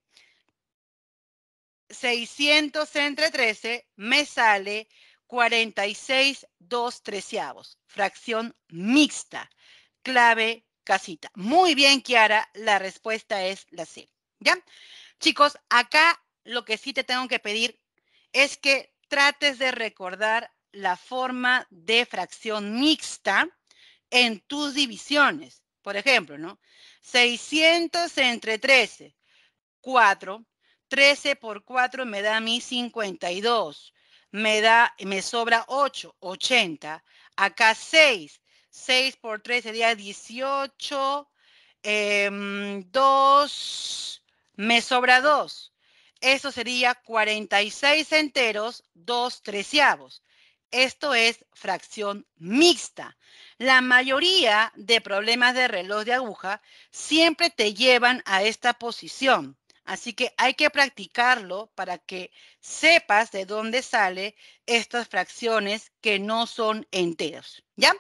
Speaker 1: 600 entre 13 me sale 46 2 treceavos, fracción mixta, clave casita. Muy bien, Kiara, la respuesta es la C. ¿Ya? Chicos, acá lo que sí te tengo que pedir es que trates de recordar la forma de fracción mixta en tus divisiones. Por ejemplo, ¿no? 600 entre 13, 4. 13 por 4 me da a mí 52 me da, me sobra 8, 80. Acá 6, 6 por 3 sería 18, 2, me sobra 2. Eso sería 46 enteros, 2 treceavos. Esto es fracción mixta. La mayoría de problemas de reloj de aguja siempre te llevan a esta posición. Así que hay que practicarlo para que sepas de dónde sale estas fracciones que no son enteros. ¿Ya?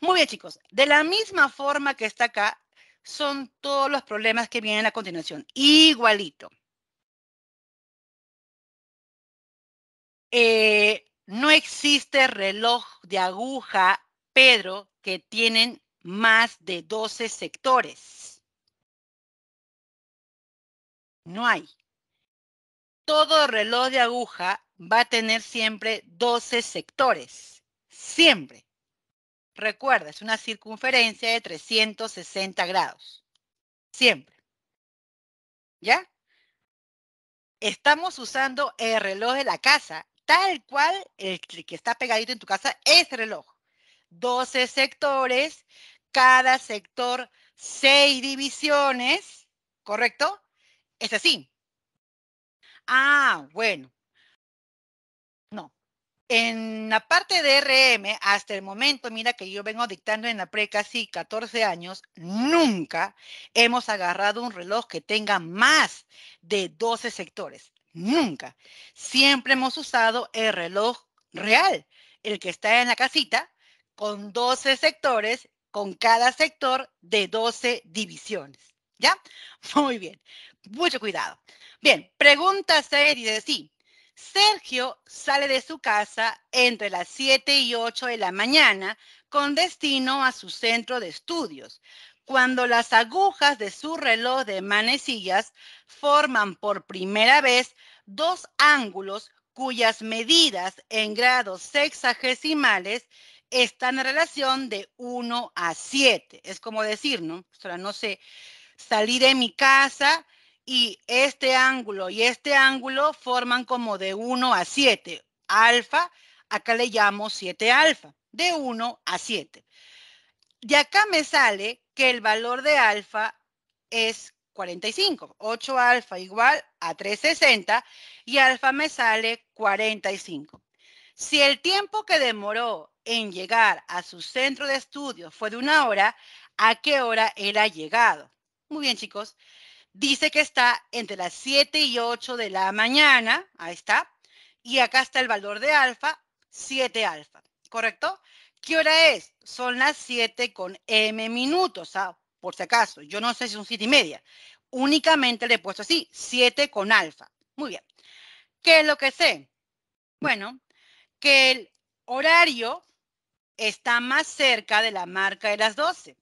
Speaker 1: Muy bien, chicos. De la misma forma que está acá, son todos los problemas que vienen a continuación. Igualito. Eh, no existe reloj de aguja, Pedro, que tienen más de 12 sectores. No hay. Todo reloj de aguja va a tener siempre 12 sectores. Siempre. Recuerda, es una circunferencia de 360 grados. Siempre. ¿Ya? Estamos usando el reloj de la casa, tal cual el que está pegadito en tu casa es reloj. 12 sectores, cada sector 6 divisiones, ¿correcto? Es así. Ah, bueno. No. En la parte de RM, hasta el momento, mira que yo vengo dictando en la pre casi 14 años, nunca hemos agarrado un reloj que tenga más de 12 sectores. Nunca. Siempre hemos usado el reloj real, el que está en la casita, con 12 sectores, con cada sector de 12 divisiones. ¿Ya? Muy bien mucho cuidado. Bien, pregunta seria, sí. Sergio sale de su casa entre las 7 y 8 de la mañana con destino a su centro de estudios. cuando las agujas de su reloj de manecillas forman por primera vez dos ángulos cuyas medidas en grados sexagesimales están en relación de 1 a 7. Es como decir, ¿no? O sea, no sé, salí de mi casa y este ángulo y este ángulo forman como de 1 a 7. Alfa, acá le llamo 7 alfa, de 1 a 7. De acá me sale que el valor de alfa es 45. 8 alfa igual a 360 y alfa me sale 45. Si el tiempo que demoró en llegar a su centro de estudio fue de una hora, ¿a qué hora él ha llegado? Muy bien, chicos. Dice que está entre las 7 y 8 de la mañana. Ahí está. Y acá está el valor de alfa, 7 alfa. ¿Correcto? ¿Qué hora es? Son las 7 con m minutos. ¿ah? Por si acaso, yo no sé si son 7 y media. Únicamente le he puesto así, 7 con alfa. Muy bien. ¿Qué es lo que sé? Bueno, que el horario está más cerca de la marca de las 12.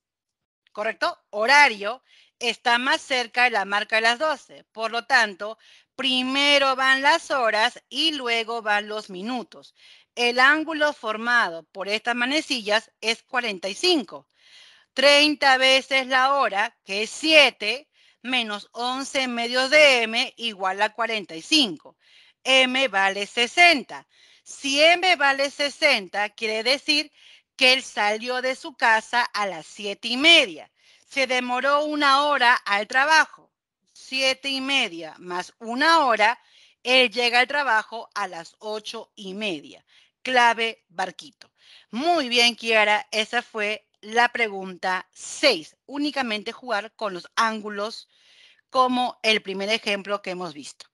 Speaker 1: ¿Correcto? Horario está más cerca de la marca de las 12. Por lo tanto, primero van las horas y luego van los minutos. El ángulo formado por estas manecillas es 45. 30 veces la hora, que es 7, menos 11 medios de m igual a 45. m vale 60. Si m vale 60, quiere decir que él salió de su casa a las 7 y media. Se demoró una hora al trabajo. 7 y media más una hora, él llega al trabajo a las 8 y media clave barquito. Muy bien, Kiara, esa fue la pregunta 6. Únicamente jugar con los ángulos como el primer ejemplo que hemos visto.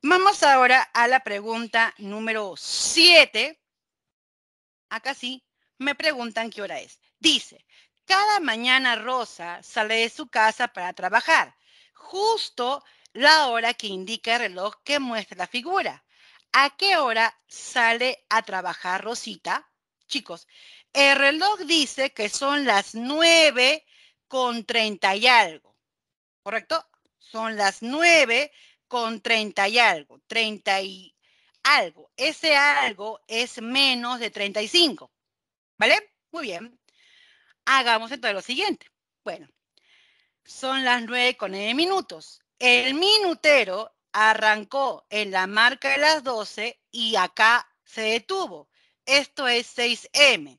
Speaker 1: Vamos ahora a la pregunta número 7. Acá sí, me preguntan qué hora es. Dice, cada mañana Rosa sale de su casa para trabajar, justo la hora que indica el reloj que muestra la figura. ¿A qué hora sale a trabajar Rosita? Chicos, el reloj dice que son las 9 con 30 y algo, ¿correcto? Son las 9 con 30 y algo, 30 y algo. Ese algo es menos de 35, ¿vale? Muy bien. Hagamos entonces lo siguiente. Bueno, son las 9 con 9 minutos. El minutero arrancó en la marca de las 12 y acá se detuvo. Esto es 6M.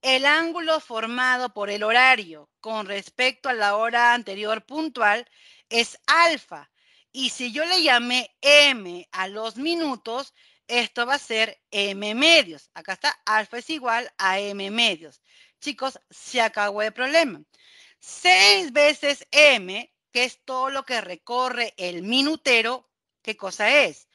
Speaker 1: El ángulo formado por el horario con respecto a la hora anterior puntual es alfa. Y si yo le llamé M a los minutos, esto va a ser M medios. Acá está, alfa es igual a M medios. Chicos, se acabó el problema. 6 veces M que es todo lo que recorre el minutero, ¿qué cosa es?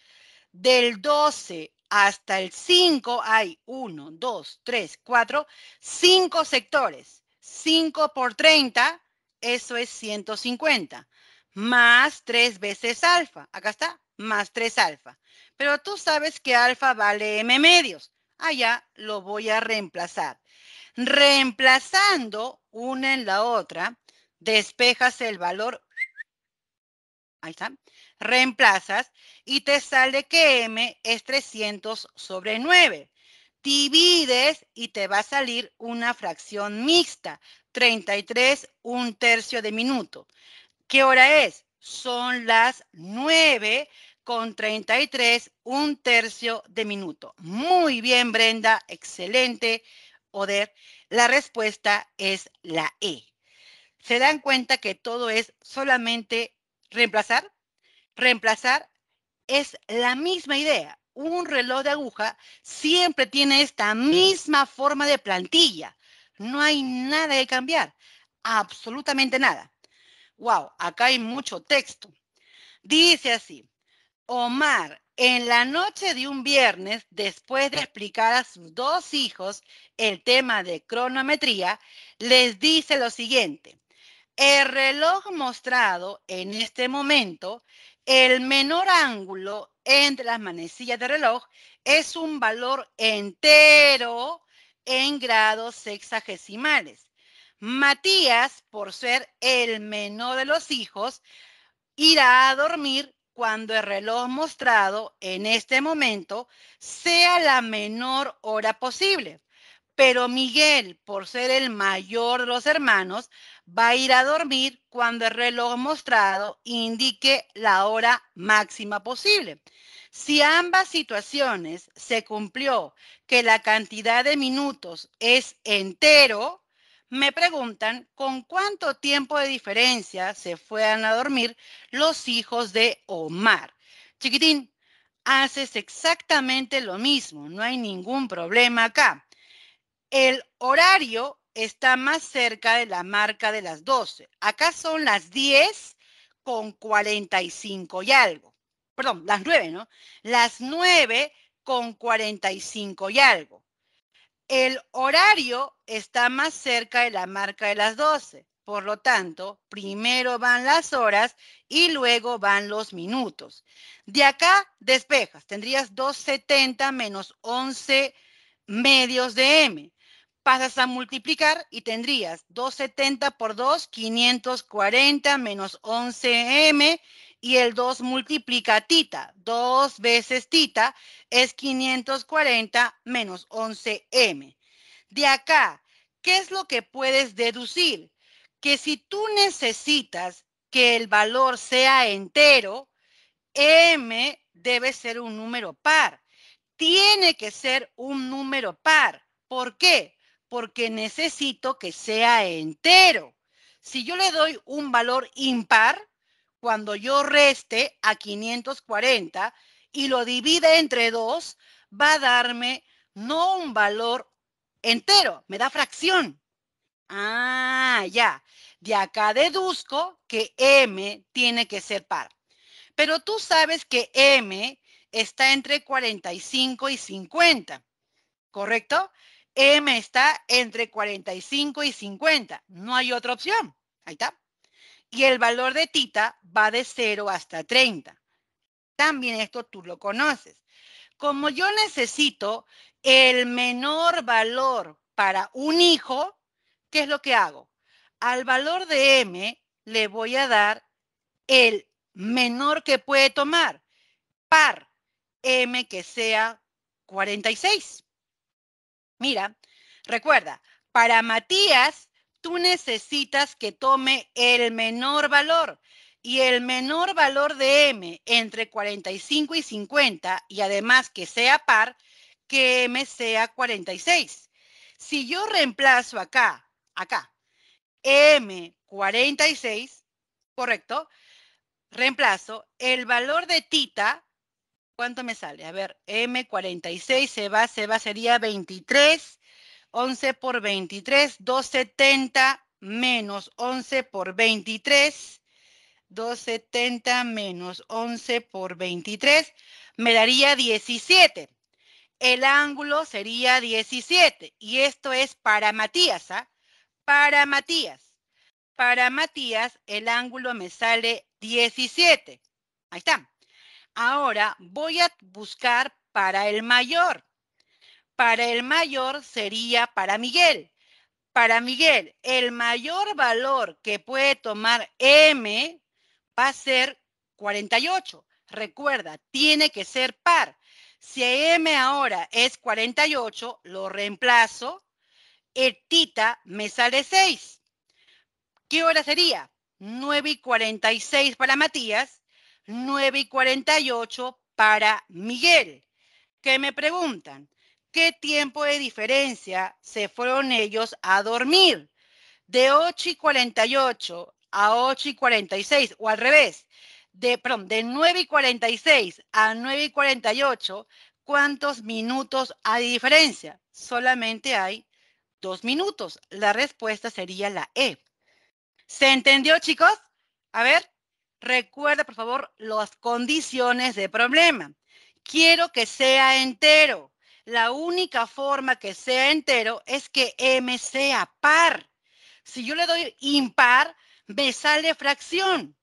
Speaker 1: Del 12 hasta el 5 hay 1, 2, 3, 4, 5 sectores. 5 por 30, eso es 150. Más 3 veces alfa. Acá está, más 3 alfa. Pero tú sabes que alfa vale m medios. Allá lo voy a reemplazar. Reemplazando una en la otra, despejas el valor ahí está, reemplazas y te sale que m es 300 sobre 9. Divides y te va a salir una fracción mixta, 33, un tercio de minuto. ¿Qué hora es? Son las 9 con 33, un tercio de minuto. Muy bien, Brenda, excelente, Oder. La respuesta es la E. Se dan cuenta que todo es solamente reemplazar, reemplazar es la misma idea. Un reloj de aguja siempre tiene esta misma forma de plantilla. No hay nada que cambiar, absolutamente nada. Wow, acá hay mucho texto. Dice así, Omar, en la noche de un viernes, después de explicar a sus dos hijos el tema de cronometría, les dice lo siguiente. El reloj mostrado en este momento, el menor ángulo entre las manecillas del reloj es un valor entero en grados sexagesimales. Matías, por ser el menor de los hijos, irá a dormir cuando el reloj mostrado en este momento sea la menor hora posible. Pero Miguel, por ser el mayor de los hermanos, va a ir a dormir cuando el reloj mostrado indique la hora máxima posible. Si ambas situaciones se cumplió que la cantidad de minutos es entero, me preguntan con cuánto tiempo de diferencia se fueron a dormir los hijos de Omar. Chiquitín, haces exactamente lo mismo, no hay ningún problema acá. El horario está más cerca de la marca de las 12. Acá son las 10 con 45 y algo. Perdón, las 9, ¿no? Las 9 con 45 y algo. El horario está más cerca de la marca de las 12. Por lo tanto, primero van las horas y luego van los minutos. De acá despejas. Tendrías 270 menos 11 medios de M pasas a multiplicar y tendrías 270 por 2, 540 menos 11m y el 2 multiplica tita. 2 veces tita es 540 menos 11m. De acá, ¿qué es lo que puedes deducir? Que si tú necesitas que el valor sea entero, m debe ser un número par. Tiene que ser un número par. ¿Por qué? porque necesito que sea entero. Si yo le doy un valor impar, cuando yo reste a 540 y lo divide entre dos, va a darme no un valor entero, me da fracción. Ah, ya. De acá deduzco que m tiene que ser par. Pero tú sabes que m está entre 45 y 50, ¿correcto? M está entre 45 y 50. No hay otra opción. Ahí está. Y el valor de tita va de 0 hasta 30. También esto tú lo conoces. Como yo necesito el menor valor para un hijo, ¿qué es lo que hago? Al valor de M le voy a dar el menor que puede tomar, par M que sea 46. Mira, recuerda, para Matías, tú necesitas que tome el menor valor. Y el menor valor de M entre 45 y 50, y además que sea par, que M sea 46. Si yo reemplazo acá, acá, M 46, correcto, reemplazo el valor de tita ¿Cuánto me sale? A ver, M46 se va, se va, sería 23. 11 por 23, 270 menos 11 por 23. 270 menos 11 por 23 me daría 17. El ángulo sería 17. Y esto es para Matías, ¿ah? Para Matías. Para Matías el ángulo me sale 17. Ahí está. Ahora voy a buscar para el mayor. Para el mayor sería para Miguel. Para Miguel, el mayor valor que puede tomar M va a ser 48. Recuerda, tiene que ser par. Si M ahora es 48, lo reemplazo. El tita me sale 6. ¿Qué hora sería? 9 y 46 para Matías 9 y 48 para Miguel, que me preguntan, ¿qué tiempo de diferencia se fueron ellos a dormir? De 8 y 48 a 8 y 46, o al revés, de, perdón, de 9 y 46 a 9 y 48, ¿cuántos minutos hay diferencia? Solamente hay dos minutos. La respuesta sería la E. ¿Se entendió, chicos? A ver. Recuerda, por favor, las condiciones de problema. Quiero que sea entero. La única forma que sea entero es que M sea par. Si yo le doy impar, me sale fracción.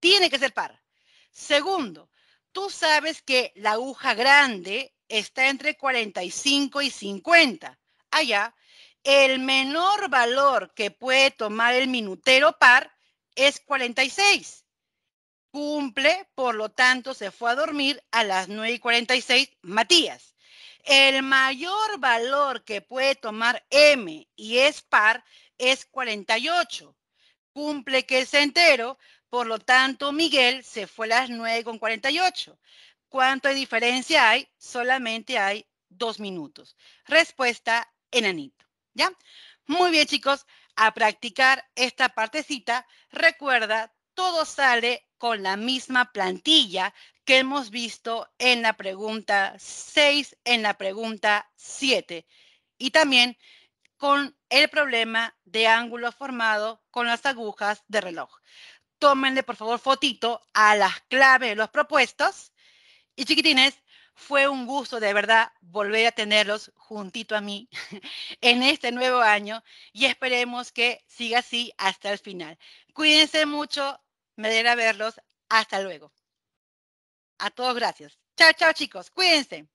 Speaker 1: Tiene que ser par. Segundo, tú sabes que la aguja grande está entre 45 y 50. Allá, el menor valor que puede tomar el minutero par es 46. Cumple, por lo tanto, se fue a dormir a las 9 y 46 Matías. El mayor valor que puede tomar M y es par es 48. Cumple que es entero, por lo tanto, Miguel se fue a las 9 con 48. ¿Cuánto de diferencia hay? Solamente hay dos minutos. Respuesta, enanito. ¿Ya? Muy bien, chicos. A practicar esta partecita. Recuerda, todo sale con la misma plantilla que hemos visto en la pregunta 6, en la pregunta 7. Y también con el problema de ángulo formado con las agujas de reloj. Tómenle, por favor, fotito a las claves de los propuestos. Y chiquitines, fue un gusto de verdad volver a tenerlos juntito a mí en este nuevo año y esperemos que siga así hasta el final. Cuídense mucho, me alegra verlos. Hasta luego. A todos gracias. Chao, chao chicos, cuídense.